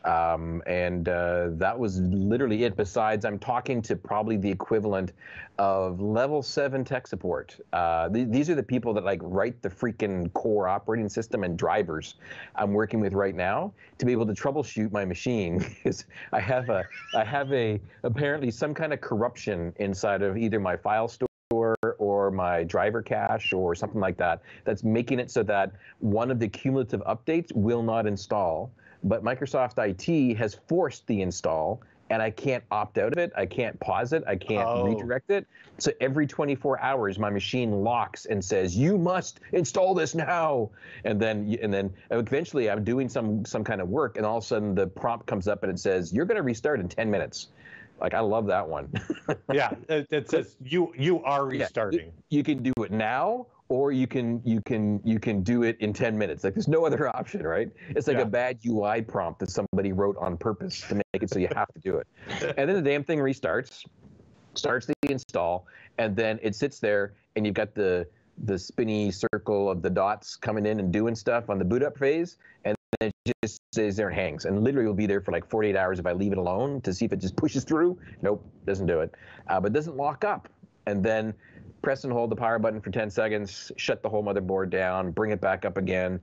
Um, and uh, that was literally it. Besides, I'm talking to probably the equivalent of level seven tech support. Uh, th- these are the people that like write the freaking core operating system and drivers I'm working with right now to be able to troubleshoot my machine because I have a I have a apparently some kind of corruption inside of either my file store or my driver cache or something like that that's making it so that one of the cumulative updates will not install but Microsoft IT has forced the install and I can't opt out of it. I can't pause it. I can't Oh. redirect it. So every 24 hours, my machine locks and says, "You must install this now." And then, and then eventually, I'm doing some some kind of work, and all of a sudden, the prompt comes up and it says, "You're going to restart in 10 minutes." Like I love that one. Yeah, it, it says you you are Yeah, restarting. you can do it now or you can you can you can do it in 10 minutes. Like there's no other option right? It's like Yeah. a bad ui prompt that somebody wrote on purpose to make it so you have to do it. And then the damn thing restarts starts the install and then it sits there and you've got the the spinny circle of the dots coming in and doing stuff on the boot up phase and then it just stays there and hangs. And literally will be there for like 48 hours if i leave it alone to see if it just pushes through. Nope doesn't do it. Uh, but doesn't lock up. And then press and hold the power button for 10 seconds, shut the whole motherboard down, bring it back up again.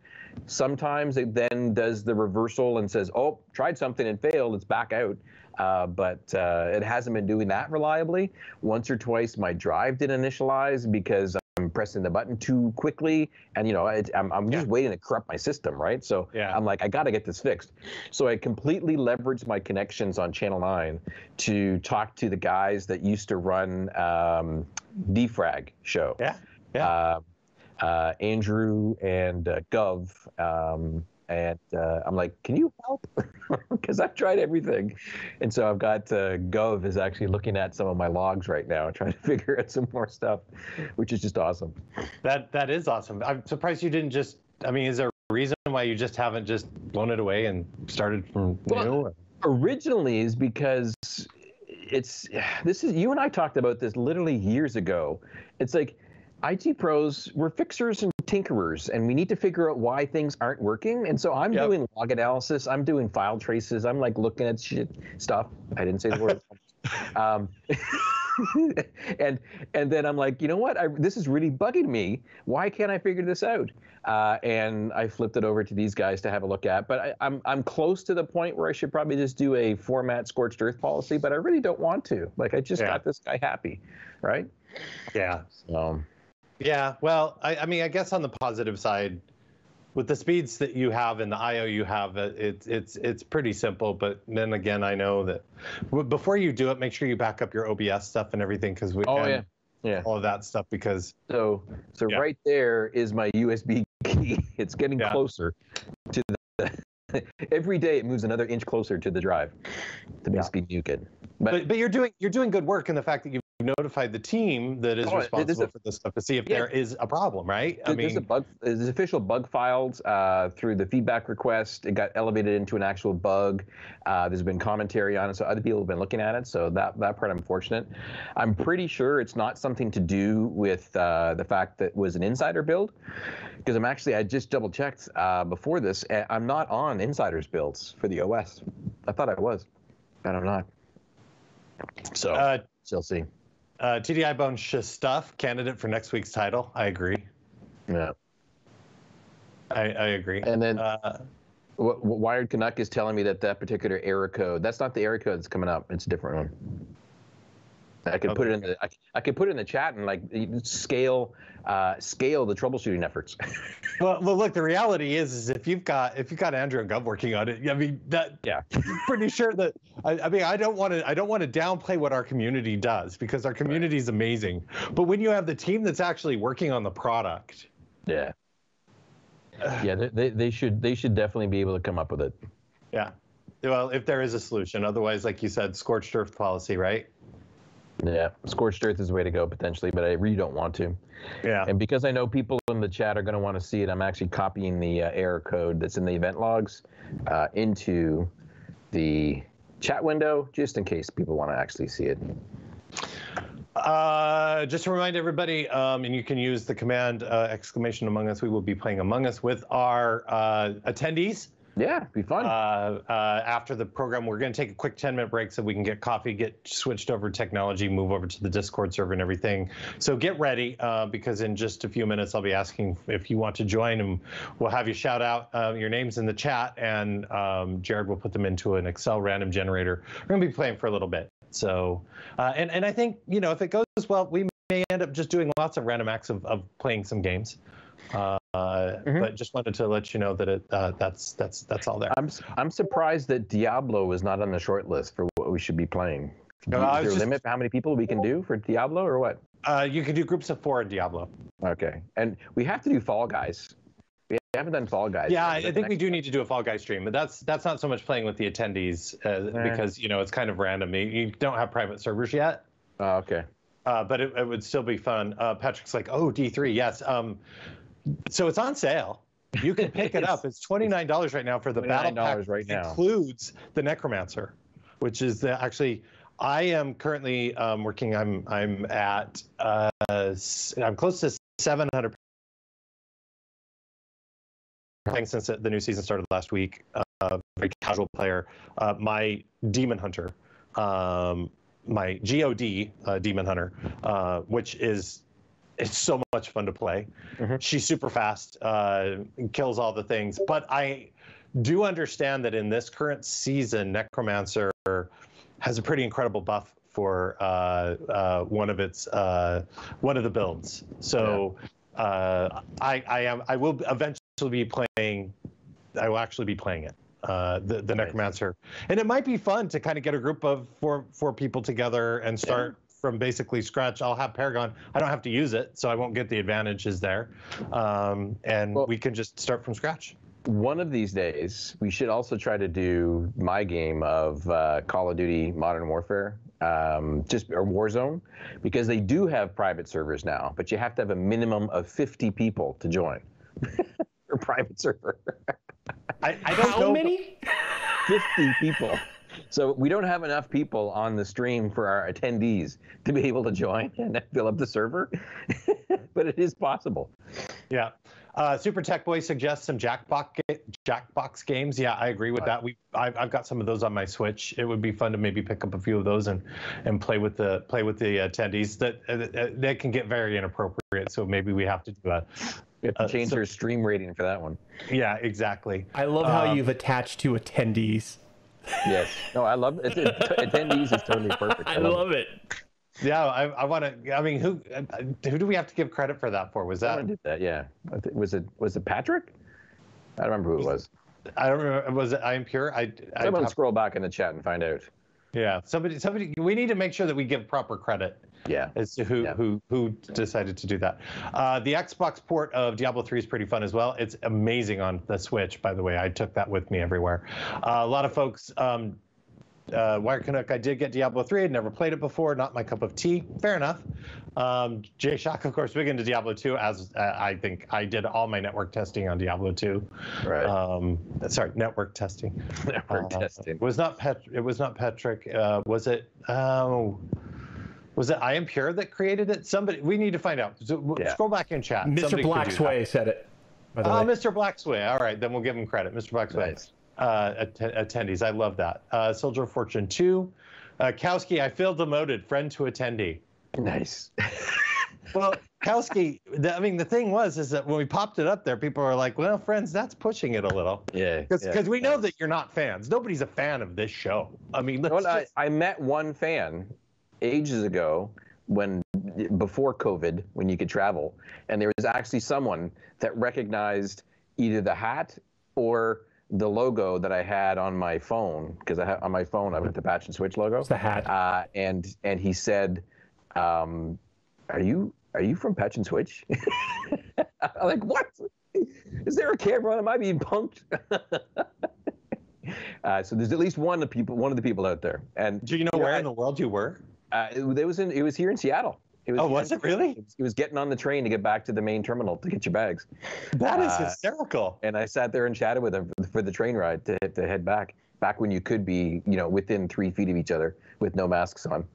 Sometimes it then does the reversal and says, oh, tried something and failed, it's back out. Uh, but uh, it hasn't been doing that reliably. Once or twice, my drive didn't initialize because I'm pressing the button too quickly, and you know, it, I'm, I'm just Yeah. waiting to corrupt my system, right? So Yeah. I'm like, I got to get this fixed. So I completely leveraged my connections on Channel 9 to talk to the guys that used to run um, Defrag show. Yeah, yeah. Uh, uh, Andrew and uh, Gov. Um, and uh, I'm like, can you help? Because I've tried everything. And so I've got uh, Gov is actually looking at some of my logs right now, trying to figure out some more stuff, which is just awesome. That that is awesome. I'm surprised you didn't just. I mean, is there a reason why you just haven't just blown it away and started from Well, new? originally is because it's this is you and I talked about this literally years ago. It's like IT pros we're fixers and tinkerers and we need to figure out why things aren't working. And so I'm Yep. doing log analysis. I'm doing file traces. I'm like looking at shit stuff. I didn't say the word. um, and and then I'm like, you know what? I, this is really bugging me. Why can't I figure this out? Uh, and I flipped it over to these guys to have a look at. But I, I'm I'm close to the point where I should probably just do a format scorched earth policy. But I really don't want to. Like I just Yeah. got this guy happy, right? Yeah. So Yeah. Well, I, I mean, I guess on the positive side, with the speeds that you have and the IO you have, uh, it's it's it's pretty simple. But then again, I know that before you do it, make sure you back up your OBS stuff and everything because we Oh, yeah. Yeah. all of that stuff because So, so Yeah. right there is my USB key. It's getting Yeah. closer to the. every day it moves another inch closer to the drive to basically nuke it. But, but but you're doing you're doing good work in the fact that you've notified the team that is Oh, it- it is responsible a- for this stuff to see if Yeah. there is a problem, right? I th- there's a bug. There's official bug filed uh, through the feedback request. It got elevated into an actual bug. Uh, there's been commentary on it, so other people have been looking at it. So that that part I'm fortunate. I'm pretty sure it's not something to do with uh, the fact that it was an insider build, because I'm actually I just double checked uh, before this. and I'm not on insiders builds for the OS. I thought I was, but I'm not. So uh, still see. Uh, TDI Bone stuff candidate for next week's title. I agree. Yeah. I, I agree. And then Uh, W- W- Wired Canuck is telling me that that particular error code, that's not the error code that's coming up. It's a different one. I could put it in the I, I could put it in the chat and like scale uh, scale the troubleshooting efforts. well, well, look. The reality is, is if you've got if you've got Andrew and Gov working on it, I mean that. Yeah. Pretty sure that. I, I mean, I don't want to. I don't want to downplay what our community does because our community is amazing. But when you have the team that's actually working on the product, yeah. Yeah, they, they, they should they should definitely be able to come up with it. yeah. Well, if there is a solution, otherwise, like you said, scorched earth policy, right? Yeah, scorched earth is the way to go potentially, but I really don't want to. Yeah. And because I know people in the chat are going to want to see it, I'm actually copying the uh, error code that's in the event logs uh, into the chat window just in case people want to actually see it. Uh, just to remind everybody, um, and you can use the command uh, exclamation Among Us. We will be playing Among Us with our uh, attendees. Yeah, be fun. Uh, uh, after the program, we're going to take a quick 10 minute break so we can get coffee, get switched over technology, move over to the Discord server and everything. So get ready uh, because in just a few minutes, I'll be asking if you want to join and we'll have you shout out uh, your names in the chat and um, Jared will put them into an Excel random generator. We're going to be playing for a little bit. So, uh, and, and I think, you know, if it goes well, we may end up just doing lots of random acts of, of playing some games. Uh, But just wanted to let you know that it uh, that's that's that's all there. I'm s- I'm surprised that Diablo is not on the short list for what we should be playing. No, Is there was a just- limit for how many people we can do for Diablo or what? Uh, you can do groups of four in Diablo. Okay, and we have to do Fall Guys. We haven't done Fall Guys. Yeah. I think we next- do need to do a Fall Guy stream, but that's that's not so much playing with the attendees uh, Eh. because you know it's kind of random. You, you don't have private servers yet, Oh, okay. uh, but it, it would still be fun. Uh, Patrick's like, oh, D3, yes. Um, so it's on sale. You can pick it up. It's twenty nine dollars right now for the battle pack. $29 right now. Includes the Necromancer, which is the actually. I am currently um, working. I'm I'm at uh, I'm close to seven hundred playing since the new season started last week. Uh, very casual player. Uh, my demon hunter, um, my God uh, demon hunter, uh, which is it's so much fun to play. Mhm. She's super fast, uh, kills all the things. But I do understand that in this current season, Necromancer has a pretty incredible buff for uh, uh, one of its uh, one of the builds. So uh, I I am I will eventually be playing. I will actually be playing it. Uh, the the Nice. Necromancer, and it might be fun to kind of get a group of four four people together and start from basically scratch. I'll have Paragon. I don't have to use it, so I won't get the advantages there, um, and Well- we can just start from scratch. One of these days, we should also try to do my game of uh, Call of Duty Modern Warfare, um, just or Warzone, because they do have private servers now, but you have to have a minimum of 50 people to join. your private server. I, I don't How know. How many? 50 people. So we don't have enough people on the stream for our attendees to be able to join and fill up the server, but it is possible. Yeah. Uh, Super Tech Boy suggests some Jackbox Jackbox games. Yeah, I agree with that. We I've, I've got some of those on my Switch. It would be fun to maybe pick up a few of those and and play with the play with the attendees. That uh, they can get very inappropriate. So maybe we have to do a. You Uh, change so- your stream rating for that one. Yeah, exactly. I love how Um, you've attached to attendees. Yes. No, I love it. it attendees is totally perfect. I love it. Yeah, I, I want to. I mean, who uh, who do we have to give credit for that for? Was that Someone did that. Yeah. Was it was it Patrick? I don't remember who it was. I don't remember. Was it I am pure? I, I Someone have- scroll back in the chat and find out. yeah. Somebody somebody. We need to make sure that we give proper credit Yeah. as to who Yeah. who who decided to do that. Uh, the Xbox port of Diablo 3 is pretty fun as well. It's amazing on the Switch, by the way. I took that with me everywhere. Uh, a lot of folks. Um, uh, Wired Canuck, I did get Diablo 3. I'd never played it before. Not my cup of tea. Fair enough. Um, Jay Shock, of course, big into Diablo 2, as uh, I think I did all my network testing on Diablo 2. Right. Um, sorry, network testing. Network Uh, testing. Was not Pet. It was not Patrick. Uh, was it? Oh, was it I am pure that created it? Somebody. We need to find out. So, Yeah. Scroll back in chat. Mr. Somebody could do that. Blacksway said it. By the Oh, way. Mr. Blacksway. All right, then we'll give him credit. Mr. Blacksway. Nice. Uh, att- attendees. I love that. Uh, Soldier of Fortune 2. Uh, Kowski, I feel demoted. Friend to attendee. Nice. Well, Kowski, the, I mean, the thing was, is that when we popped it up there, people were like, well, friends, that's pushing it a little. yeah. Because yeah. we know that you're not fans. Nobody's a fan of this show. I mean, let's Well, I, just- I met one fan ages ago when before COVID when you could travel, and there was actually someone that recognized either the hat or the logo that I had on my phone because I have on my phone I've got the Patch and Switch logo. It's the hat. Uh, and and he said, um, "Are you are you from Patch and Switch?" I'm like, "What? Is there a camera? Am I being punked?" uh, so there's at least one of the people one of the people out there, and do you know Yeah, where I- in the world you were? Uh, it, it was in it was here in Seattle. It was Oh, was it really? It was, it was getting on the train to get back to the main terminal to get your bags, That is Uh, hysterical. and I sat there and chatted with him for the, train ride to, to head back. Back when you could be, you know, within three feet of each other with no masks on.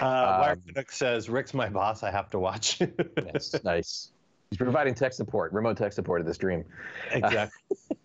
Uh, um, says, Rick's my boss. I have to watch. Yes, nice. He's providing tech support, remote tech support of the stream. exactly.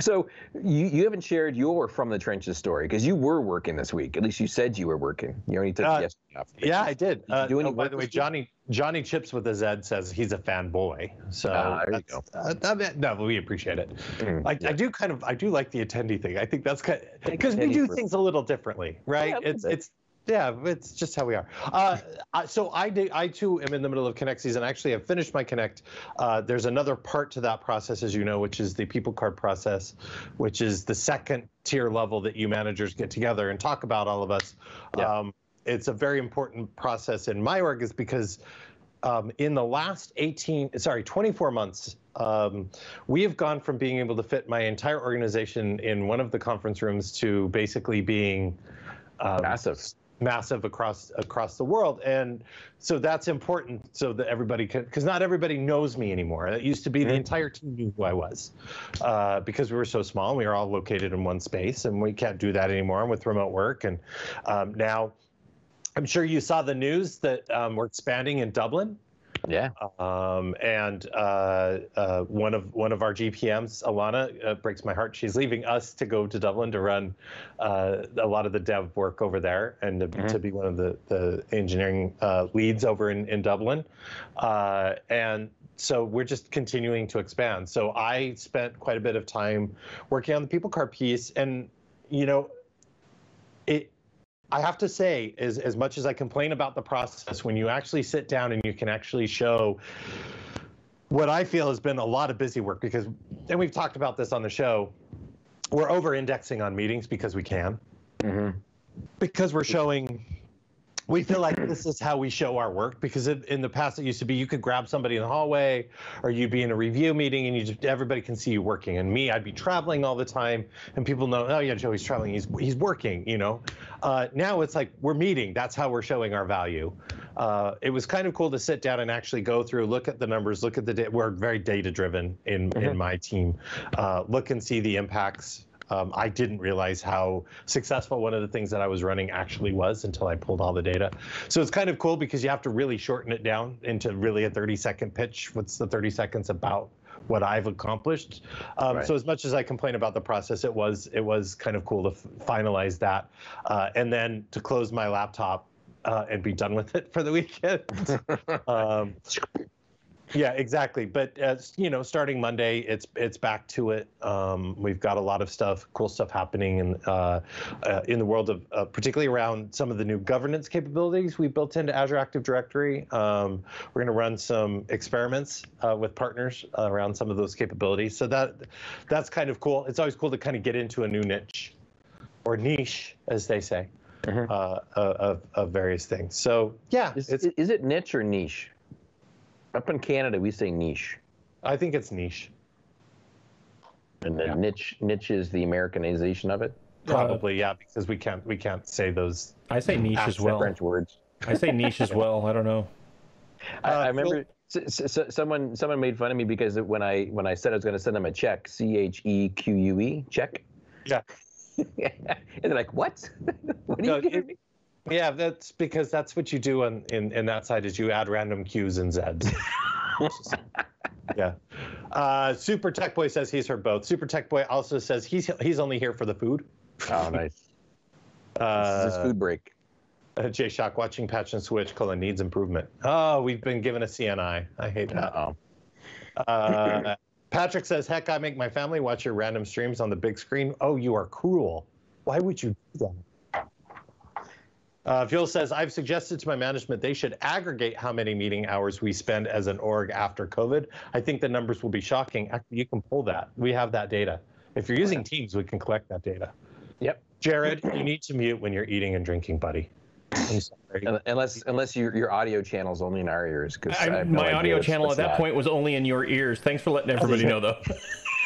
So you, you haven't shared your from the trenches story because you were working this week. At least you said you were working. You only took Uh, yesterday off. Yeah, I did. you Uh, do any oh, by the way, this week? Johnny Johnny Chips with a Z says he's a fanboy. So Ah, there you that's- uh, mean, no, we appreciate it. Mm, I, yeah. I do kind of I do like the attendee thing. I think that's kind because we do for- things a little differently, right? Yeah, it's it's yeah, it's just how we are. Uh, so I do, I too am in the middle of Connect season. Actually, I've finished my Connect. Uh, there's another part to that process, as you know, which is the people card process, which is the second tier level that you managers get together and talk about all of us. Yeah. Um, it's a very important process in my org, is because um, in the last 18, sorry, 24 months, um, we have gone from being able to fit my entire organization in one of the conference rooms to basically being um, Massive. Massive across across the world. And so that's important so that everybody can because not everybody knows me anymore. It used to be the Mhm. entire team knew who i was uh, because we were so small. And we were all located in one space and we can't do that anymore with remote work. And um, now i'm sure you saw the news that um, we're expanding in dublin Yeah. um, and uh, uh, one of one of our GPMs, Alana, uh, breaks my heart. She's leaving us to go to Dublin to run uh, a lot of the dev work over there, and to, Mhm. to be one of the the engineering uh, leads over in in Dublin. Uh, and so we're just continuing to expand. So I spent quite a bit of time working on the people card piece, and you know, I have to say, as, as much as I complain about the process, when you actually sit down and you can actually show what I feel has been a lot of busy work, because, and we've talked about this on the show, we're over indexing on meetings because we can, hmm because we're showing. We feel like this is how we show our work because it, in the past it used to be you could grab somebody in the hallway or you'd be in a review meeting and you just everybody can see you working. And me, I'd be traveling all the time and people know, oh yeah, Joey's traveling, he's he's working, you know. Uh, now it's like we're meeting. That's how we're showing our value. Uh, it was kind of cool to sit down and actually go through, look at the numbers, look at the. We're very data driven in in Mhm. my team. Uh, look and see the impacts. Um, I didn't realize how successful one of the things that I was running actually was until I pulled all the data. So it's kind of cool because you have to really shorten it down into really a 30 second pitch. What's the 30 seconds about? what I've accomplished. Um, Right. So as much as I complain about the process, it was it was kind of cool to f- finalize that, uh, and then to close my laptop uh, and be done with it for the weekend. um, yeah, exactly. But as you know, starting Monday, it's it's back to it. Um, we've got a lot of stuff, cool stuff happening in uh, uh, in the world of, uh, particularly around some of the new governance capabilities we built into Azure Active Directory. Um, we're going to run some experiments uh, with partners around some of those capabilities. So that that's kind of cool. It's always cool to kind of get into a new niche or niche, as they say, Mhm. uh, of, of various things. So yeah, Is, is it niche or niche? Up in Canada, we say niche, I think it's niche. and the Yeah. niche niche is the Americanization of it. Probably, yeah, because we can't we can't say those. I say niche as well. French words. I say niche as well. I don't know. I, Uh, I remember s- s- s- someone someone made fun of me because when I when I said I was going to send them a check, C H E Q U E check. Yeah. and they're like, "What? what are No, you giving it- me?" Yeah, that's because that's what you do on in, in that side is you add random Q's and Z's. yeah. Uh, Super Tech Boy says he's heard both. Super Tech Boy also says he's he's only here for the food. Oh, nice. this Uh, is his food break. uh, J Shock watching patch and switch colon needs improvement. Oh, we've been given a CNI. I hate that. Uh oh. Uh, Patrick says, "Heck, I make my family watch your random streams on the big screen." Oh, you are cruel. Why would you do that? Uh, Phil says, "I've suggested to my management they should aggregate how many meeting hours we spend as an org after COVID. I think the numbers will be shocking. Actually, you can pull that. We have that data. If you're using Teams, we can collect that data." Yep. Jared, you need to mute when you're eating and drinking, buddy. I'm sorry. Unless unless your your audio channel is only in our ears, because I, my audio channel at that point was only in your ears. Thanks for letting everybody know, though.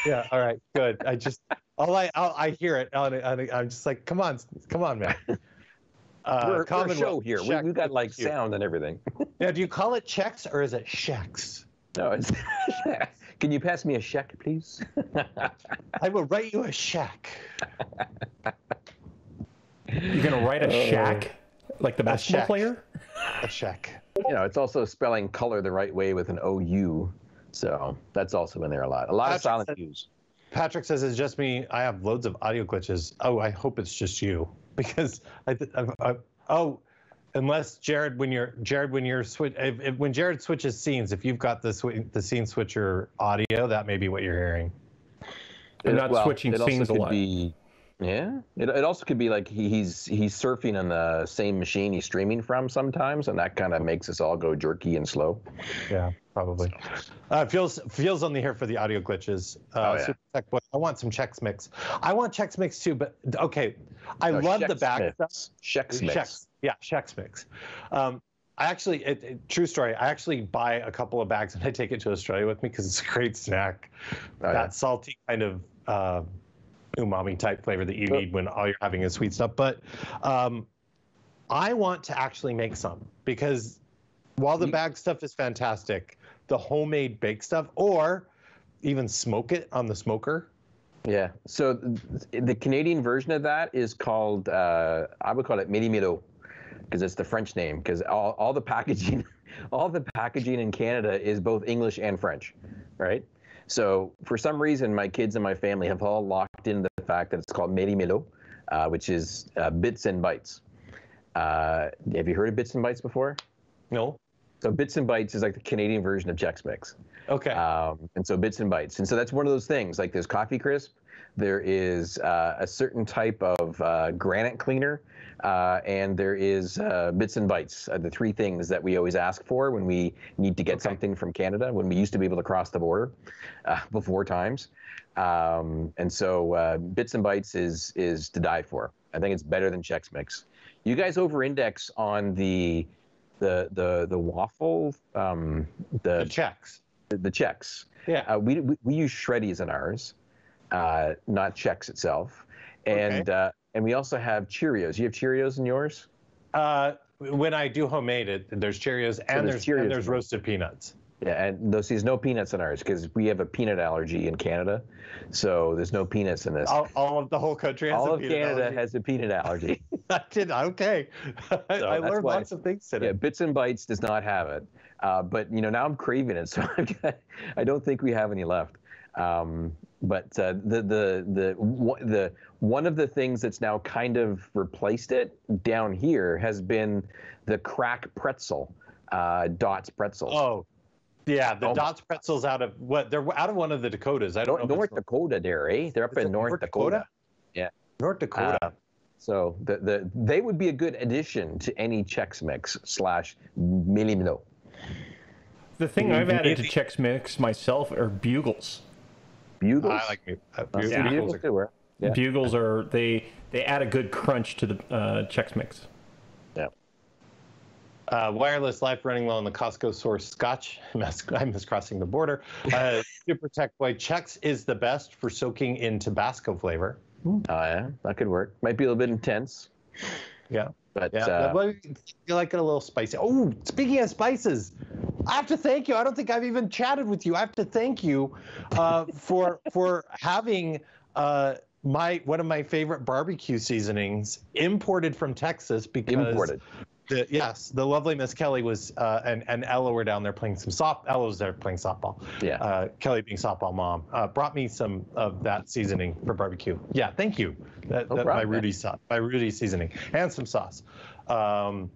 Yeah. All right. Good. I just all I I'll, I hear it. and I- I'm just like, come on, come on, man. Uh, we're, we're a Commonwealth, show here. We, check we've got like sound and everything. Now, do you call it checks or is it shecks? No, it's. Can you pass me a check, please? I will write you a check. You're gonna write a shack, like the basketball Shaq. player. A check. you know, it's also spelling color the right way with an O U. So that's also in there a lot. A lot Patrick of silent said- U's. Patrick says it's just me. I have loads of audio glitches. Oh, I hope it's just you because I, th- I, I oh, unless Jared, when you're Jared, when you're switch, if, if, when Jared switches scenes, if you've got the swi- the scene switcher audio, that may be what you're hearing. I'm not switching it also scenes a could lot. Be, yeah, it, it also could be like he, he's he's surfing on the same machine he's streaming from sometimes, and that kind of makes us all go jerky and slow. Yeah, probably. Uh, feels feels only here for the audio glitches. Uh, Oh, yeah. Super Tech Boy, I want some Chex Mix. I want Chex Mix too, but okay, I No, love the back Mix. stuff. Chex Mix. Chex, yeah, Chex Mix. Um, I actually, it, it- true story. I actually buy a couple of bags and I take it to Australia with me because it's a great snack. Oh, yeah. that salty kind of uh, umami type flavor that you Oh. need when all you're having is sweet stuff. But um, I want to actually make some because while the bag stuff is fantastic, the homemade baked stuff or even smoke it on the smoker. Yeah. So th- the Canadian version of that is called uh, I would call it Méli-Mélo because it's the French name because all, all the packaging all the packaging in Canada is both English and French, right? So for some reason, my kids and my family have all locked in the fact that it's called Méli-Mélo, uh, which is uh, bits and bites. Uh, have you heard of bits and bites before? No. So bits and bites is like the Canadian version of Chex Mix. Okay. Um, and so bits and bites. And so that's one of those things. Like there's coffee crisp, there is uh, a certain type of uh, granite cleaner, uh, and there is uh, bits and bites. Uh, the three things that we always ask for when we need to get Okay. something from Canada, when we used to be able to cross the border uh, before times. Um, and so uh, bits and bytes is is to die for. I think it's better than Chex Mix. You guys over-index on the the the the waffle, um, the the Chex. the Chex. Yeah. Uh, we, we we use Shreddies in ours, uh, not Chex itself, and uh, and we also have Cheerios. You have Cheerios in yours? Uh, when I do homemade it, there's Cheerios and there's there's Cheerios and there's roasted peanuts. Yeah, and those there's no peanuts in ours because we have a peanut allergy in Canada, so there's no peanuts in this. All, all of the whole country has All a of peanut Canada allergy. has a peanut allergy. I did. Okay. I, I learned why- lots of things today. Yeah, Bits and Bites does not have it, uh, but you know now I'm craving it, so I've got, I don't think we have any left. Um, but uh, the the the the one of the things that's now kind of replaced it down here has been the crack pretzel, uh, Dots pretzels. Oh, yeah. The. Dots pretzels out of what? They're out of one of the Dakotas. I don't North, know. North Dakota there, eh? They're up Is in North, North Dakota. Dakota? North Dakota. So the, the they would be a good addition to any Chex Mix slash Milimino. The thing I've added to Maybe- Chex Mix myself are bugles. Bugles. I like mu- uh, Uh, Yeah. bugles are- too, right? Yeah. Bugles are they they add a good crunch to the uh, Chex Mix. Uh, wireless life running well on the Costco source Scotch. I'm miscrossing the border. Uh, Super Tech Boy Chex is the best for soaking in Tabasco flavor. Oh yeah, that could work. Might be a little bit intense, Yeah. but Yeah. uh, you like it a little spicy. Oh, speaking of spices, I have to thank you. I don't think I've even chatted with you. I have to thank you uh, for for having uh, my one of my favorite barbecue seasonings imported from Texas because imported. The, yes, the lovely Miss Kelly was uh, and and Ella were down there playing some soft. Ella was there playing softball. Yeah. Uh, Kelly being softball mom uh, brought me some of that seasoning for barbecue. Yeah, thank you. That, No that- my problem. Rudy sauce, my Rudy seasoning, and some sauce. Um,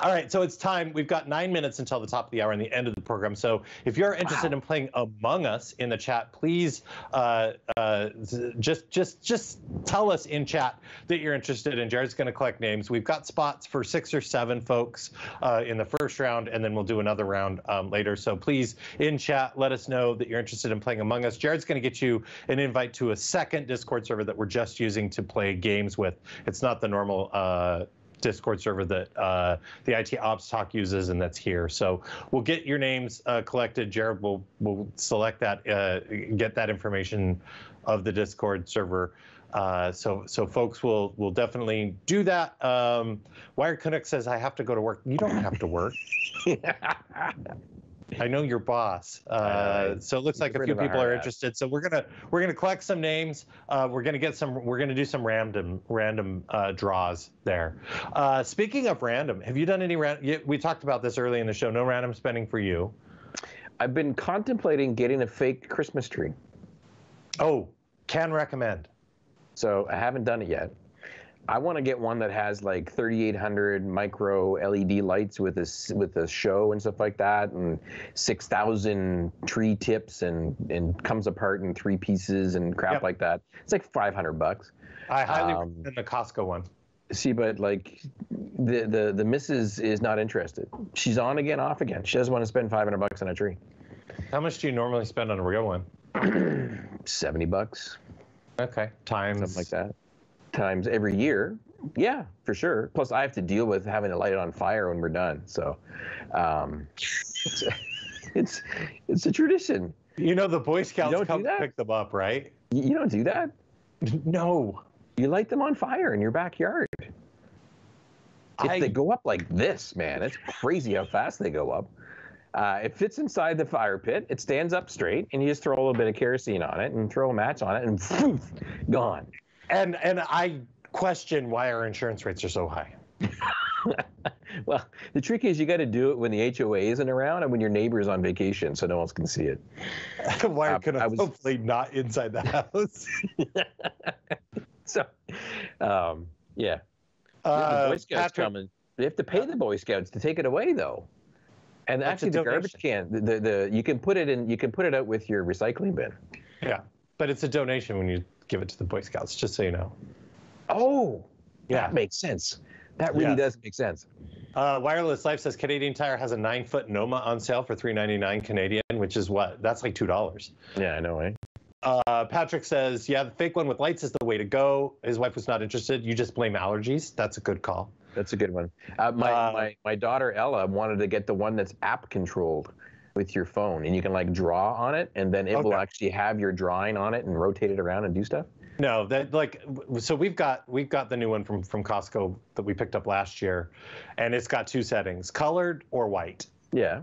all right, so it's time. We've got nine minutes until the top of the hour and the end of the program. So if you're interested in playing Among Us in the chat, please uh, uh, just just just tell us in chat that you're interested. And Jared's going to collect names. We've got spots for six or seven folks uh, in the first round, and then we'll do another round um, later. So please in chat, let us know that you're interested in playing Among Us. Jared's going to get you an invite to a second Discord server that we're just using to play games with. It's not the normal. Discord server that uh, the IT Ops Talk uses, and that's here. So we'll get your names uh, collected. Jared will will select that, uh, get that information of the Discord server. Uh, so so folks will will definitely do that. Um, Canuck says I have to go to work. You don't have to work. I know your boss. Uh, so it looks like a few people are interested. So we're gonna we're gonna collect some names. Uh, we're gonna get some. We're gonna do some random random uh, draws there. Uh, speaking of random, have you done any random? We talked about this early in the show. No random spending for you. I've been contemplating getting a fake Christmas tree, Oh, can recommend. so I haven't done it yet. I want to get one that has like 3,800 micro LED lights with this with a show and stuff like that, and 6,000 tree tips, and and comes apart in three pieces and crap Yep. like that. It's like 500 bucks. I highly Um, recommend the Costco one. See, but like the the the missus is not interested. She's on again, off again. She doesn't want to spend 500 bucks on a tree. How much do you normally spend on a real one? 70 bucks, Okay, times something like that. Times every year. Yeah, for sure. Plus, I have to deal with having to light it on fire when we're done. So, um, it's, it's it's a tradition. You know the Boy Scouts don't come pick them up, right? You you don't do that. No. You light them on fire in your backyard. If I- they go up like this, man, it's crazy how fast they go up. Uh, it fits inside the fire pit. It stands up straight, and you just throw a little bit of kerosene on it and throw a match on it, and poof, gone. And and I question why our insurance rates are so high. well, the trick is you got to do it when the HOA isn't around and when your neighbor's on vacation, so no one can see it. why Um, could I I was- hopefully not inside the house? So, um, yeah. the Uh, Boy Scouts Patrick- coming. They have to pay the Boy Scouts to take it away, though. And That's actually, the garbage can, the, the, the you can put it in, you can put it out with your recycling bin. Yeah, but it's a donation when you give it to the Boy Scouts, just so you know. Oh, Yeah. that makes sense. That really Yes. does make sense. Uh, Wireless Life says Canadian Tire has a nine foot Noma on sale for three ninety nine Canadian, which is what? That's like two dollars. Yeah, I know, eh? Uh, Patrick says, yeah, the fake one with lights is the way to go. His wife was not interested. You just blame allergies. That's a good call. That's a good one. Uh, my, Uh, my my daughter Ella wanted to get the one that's app controlled with your phone, and you can like draw on it, and then it will actually have your drawing on it and rotate it around and do stuff. No, that like so we've got we've got the new one from from Costco that we picked up last year, and it's got two settings: colored or white. Yeah.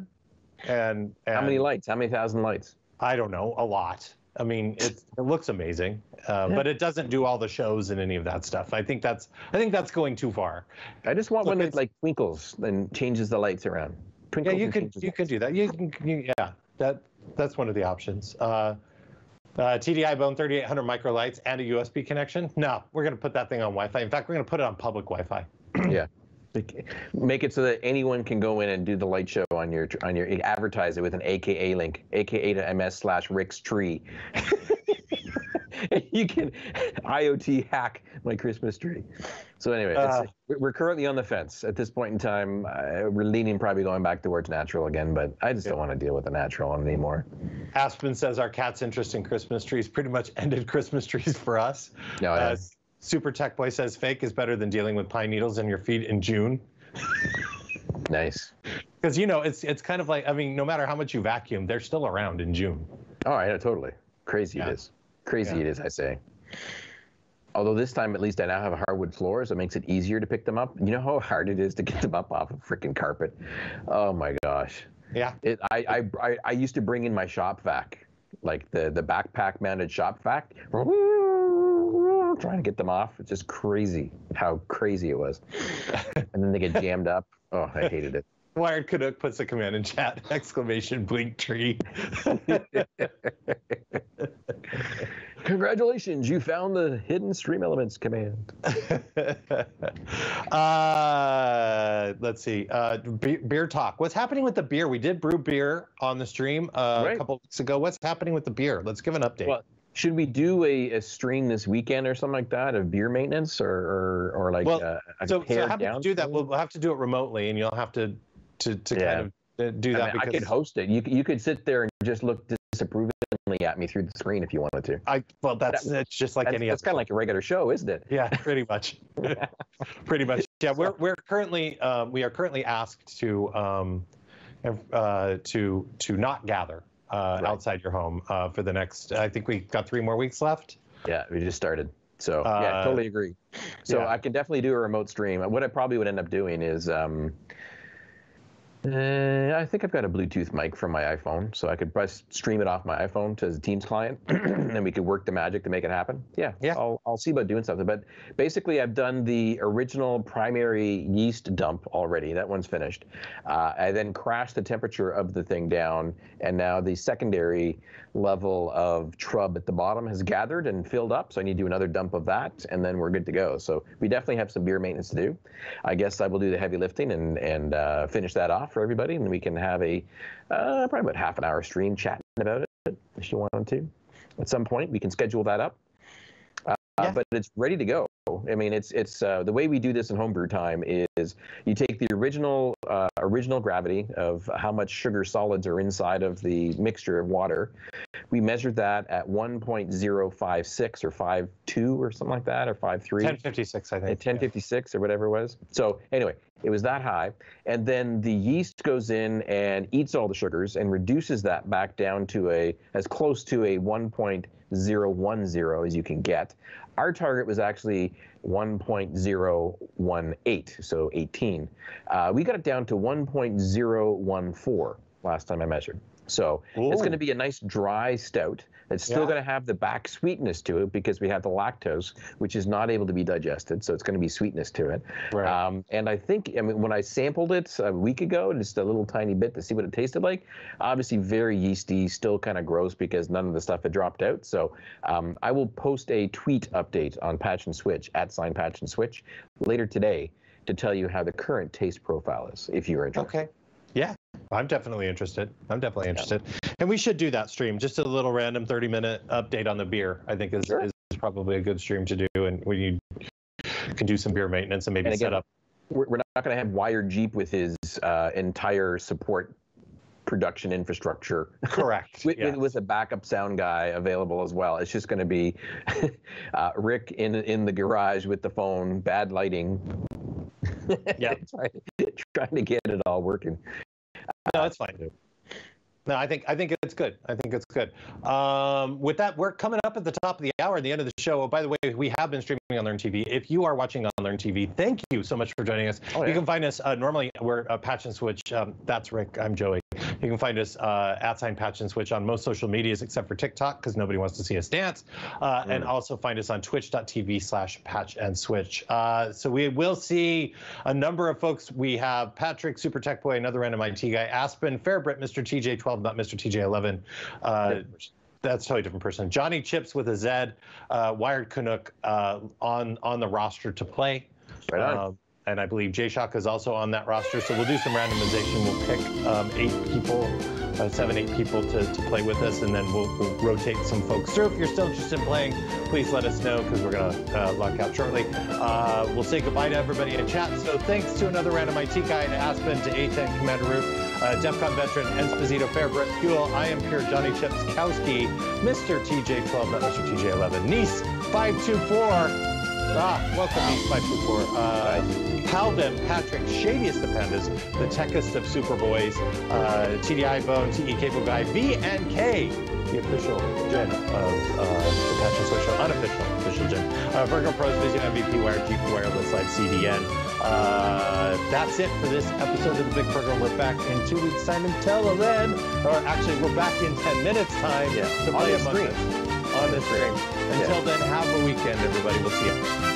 And, and How many lights? How many thousand lights? I don't know, a lot. I mean, it, it looks amazing, uh, Yeah. but it doesn't do all the shows and any of that stuff. I think that's I think that's going too far. I just want Look, one that like twinkles and changes the lights around. Yeah, you can you can do that. You can you, yeah that that's one of the options. Uh, uh, TDI Bone 3800 microlights and a USB connection. No, we're gonna put that thing on Wi-Fi. In fact, we're gonna put it on public Wi-Fi. yeah. Make- Make it so that anyone can go in and do the light show on your on your advertise it with an AKA link, AKA to MS slash Rick's tree. you can IoT hack my Christmas tree. So anyway, Uh. we're- currently on the fence at this point in time. Uh, we're leaning probably going back towards natural again, but I just don't want to deal with the natural one anymore. Aspen says our cat's interest in Christmas trees pretty much ended Christmas trees for us. No, Uh, yeah. Super Tech Boy says fake is better than dealing with pine needles in your feet in June. nice. Because you know it's it's kind of like I mean no matter how much you vacuum, they're still around in June. Oh, I know, totally. Crazy Yeah. it is. Crazy Yeah. it is, I say. Although this time, at least, I now have hardwood floors, it makes it easier to pick them up. You know how hard it is to get them up off a freaking carpet? Oh my gosh. Yeah. It, I, I, I, I used to bring in my shop vac, like the, the backpack mounted shop vac, trying to get them off. It's just crazy how crazy it was. and then they get jammed up. Oh, I hated it. Wired Canuck puts a command in chat exclamation blink tree. Congratulations, you found the hidden stream elements command. uh, let's see. Uh, be- beer talk. What's happening with the beer? We did brew beer on the stream uh, a couple weeks ago. What's happening with the beer? Let's give an update. Well, should we do a, a stream this weekend or something like that of beer maintenance or or, or like Well, uh, a so, so pared happy to do that. We'll we'll have to do it remotely, and you'll have to to, to Yeah. kind of uh, do I, that mean, I could host it. You you could sit there and just look disapprovingly at me through the screen if you wanted to. I well, that's it's just like That's, any that's kind of like a regular show, isn't it? Yeah, pretty much. pretty much. Yeah, we're we're currently um, we are currently asked to um, uh, to to not gather uh, Right. outside your home uh, for the next. I think we got three more weeks left. Yeah, we just started. So yeah, Uh, totally agree. So yeah. I can definitely do a remote stream. What I probably would end up doing is, um, uh, I think I've got a Bluetooth mic from my iPhone, so I could press stream it off my iPhone to the Teams client, and we could work the magic to make it happen. Yeah, Yeah. I'll I'll see about doing something. But basically, I've done the original primary yeast dump already. That one's finished. Uh, I then crashed the temperature of the thing down, and now the secondary level of trub at the bottom has gathered and filled up. So I need to do another dump of that, and then we're good to go. So we definitely have some beer maintenance to do. I guess I will do the heavy lifting and and uh, finish that off for everybody, and we can have a uh, probably about half an hour stream chatting about it if you wanted to. At some point, we can schedule that up. Uh, Yeah. But it's ready to go. I mean, it's it's uh, the way we do this in homebrew time is you take the original uh, original gravity of how much sugar solids are inside of the mixture of water. We measured that at 1.056 or 5.2 or something like that, or 5.3 Ten fifty six, I at think. 1056 or whatever it was. So anyway, it was that high, and then the yeast goes in and eats all the sugars and reduces that back down to a as close to a 1.010 as you can get. Our target was actually 1.018, so 18. Uh, we got it down to 1.014 last time I measured. So it's going to be a nice dry stout. It's still Yeah. going to have the back sweetness to it because we have the lactose, which is not able to be digested. So it's going to be sweetness to it. Right. Um, and I think, I mean, when I sampled it a week ago, just a little tiny bit to see what it tasted like, obviously very yeasty, still kind of gross because none of the stuff had dropped out. So um, I will post a tweet update on Patch and Switch at sign Patch and Switch later today to tell you how the current taste profile is, if you're interested. Okay. Yeah, I'm definitely interested. I'm definitely interested. And we should do that stream. Just a little random 30 minute update on the beer, I think is, Sure. is probably a good stream to do. And when you can do some beer maintenance and maybe And again, set up. We're, not going to have Wired Jeep with his uh, entire support production infrastructure Correct. with, yeah. with, with a backup sound guy available as well. It's just going to be uh, Rick in in the garage with the phone, bad lighting. Yeah. trying, trying to get it all working. No, that's fine. No, I think I think it's good. I think it's good. Um, with that, we're coming up at the top of the hour, the end of the show. Oh, by the way, we have been streaming on Learn TV. If you are watching on Learn TV, thank you so much for joining us. Oh, You can find us uh, normally we're uh, Patch and Switch. Um, that's Rick. I'm Joey. You can find us uh, at Sign Patch and Switch on most social medias except for TikTok because nobody wants to see us dance. Uh, And also find us on twitch.tv slash patch and switch. Uh, so we will see a number of folks. We have Patrick, Super Tech Boy, another random IT guy, Aspen, Fairbritt, Mr. TJ12, not Mr. TJ11. Uh, that's a totally different person. Johnny Chips with a Z, uh, Wired Canuck uh, on on the roster to play. Right on. And I believe J Shock is also on that roster. So we'll do some randomization. We'll pick um, eight people, uh, seven, eight people to, to play with us, and then we'll, we'll rotate some folks through. If you're still interested in playing, please let us know because we're going to uh, lock out shortly. Uh, we'll say goodbye to everybody in chat. So thanks to another random IT guy, to Aspen, to A10 Commander Root, uh, DEFCON veteran, Esposito, Fairbritt, Fuel, I am Pure, Johnny Chips, Kowski, Mr. TJ12, not Mr. TJ11, Nice 524. Ah, welcome, Nice 524. Uh, Palvin, Patrick, Shadiest of Pandas, the techest of Superboys, uh, TDI Bone, TE Cable Guy, V and K, the official gin of uh, the Switch Show, unofficial official gin. Uh, Virgo Pros, Vision MVP Wire, Jeep Wireless Live CDN. Uh, that's it for this episode of the Big Program. We're back in two weeks' time. Until then, or actually, we're back in 10 minutes' time Yeah, to on play the Among stream. Us on the stream. Until then, have a weekend, everybody. We'll see you.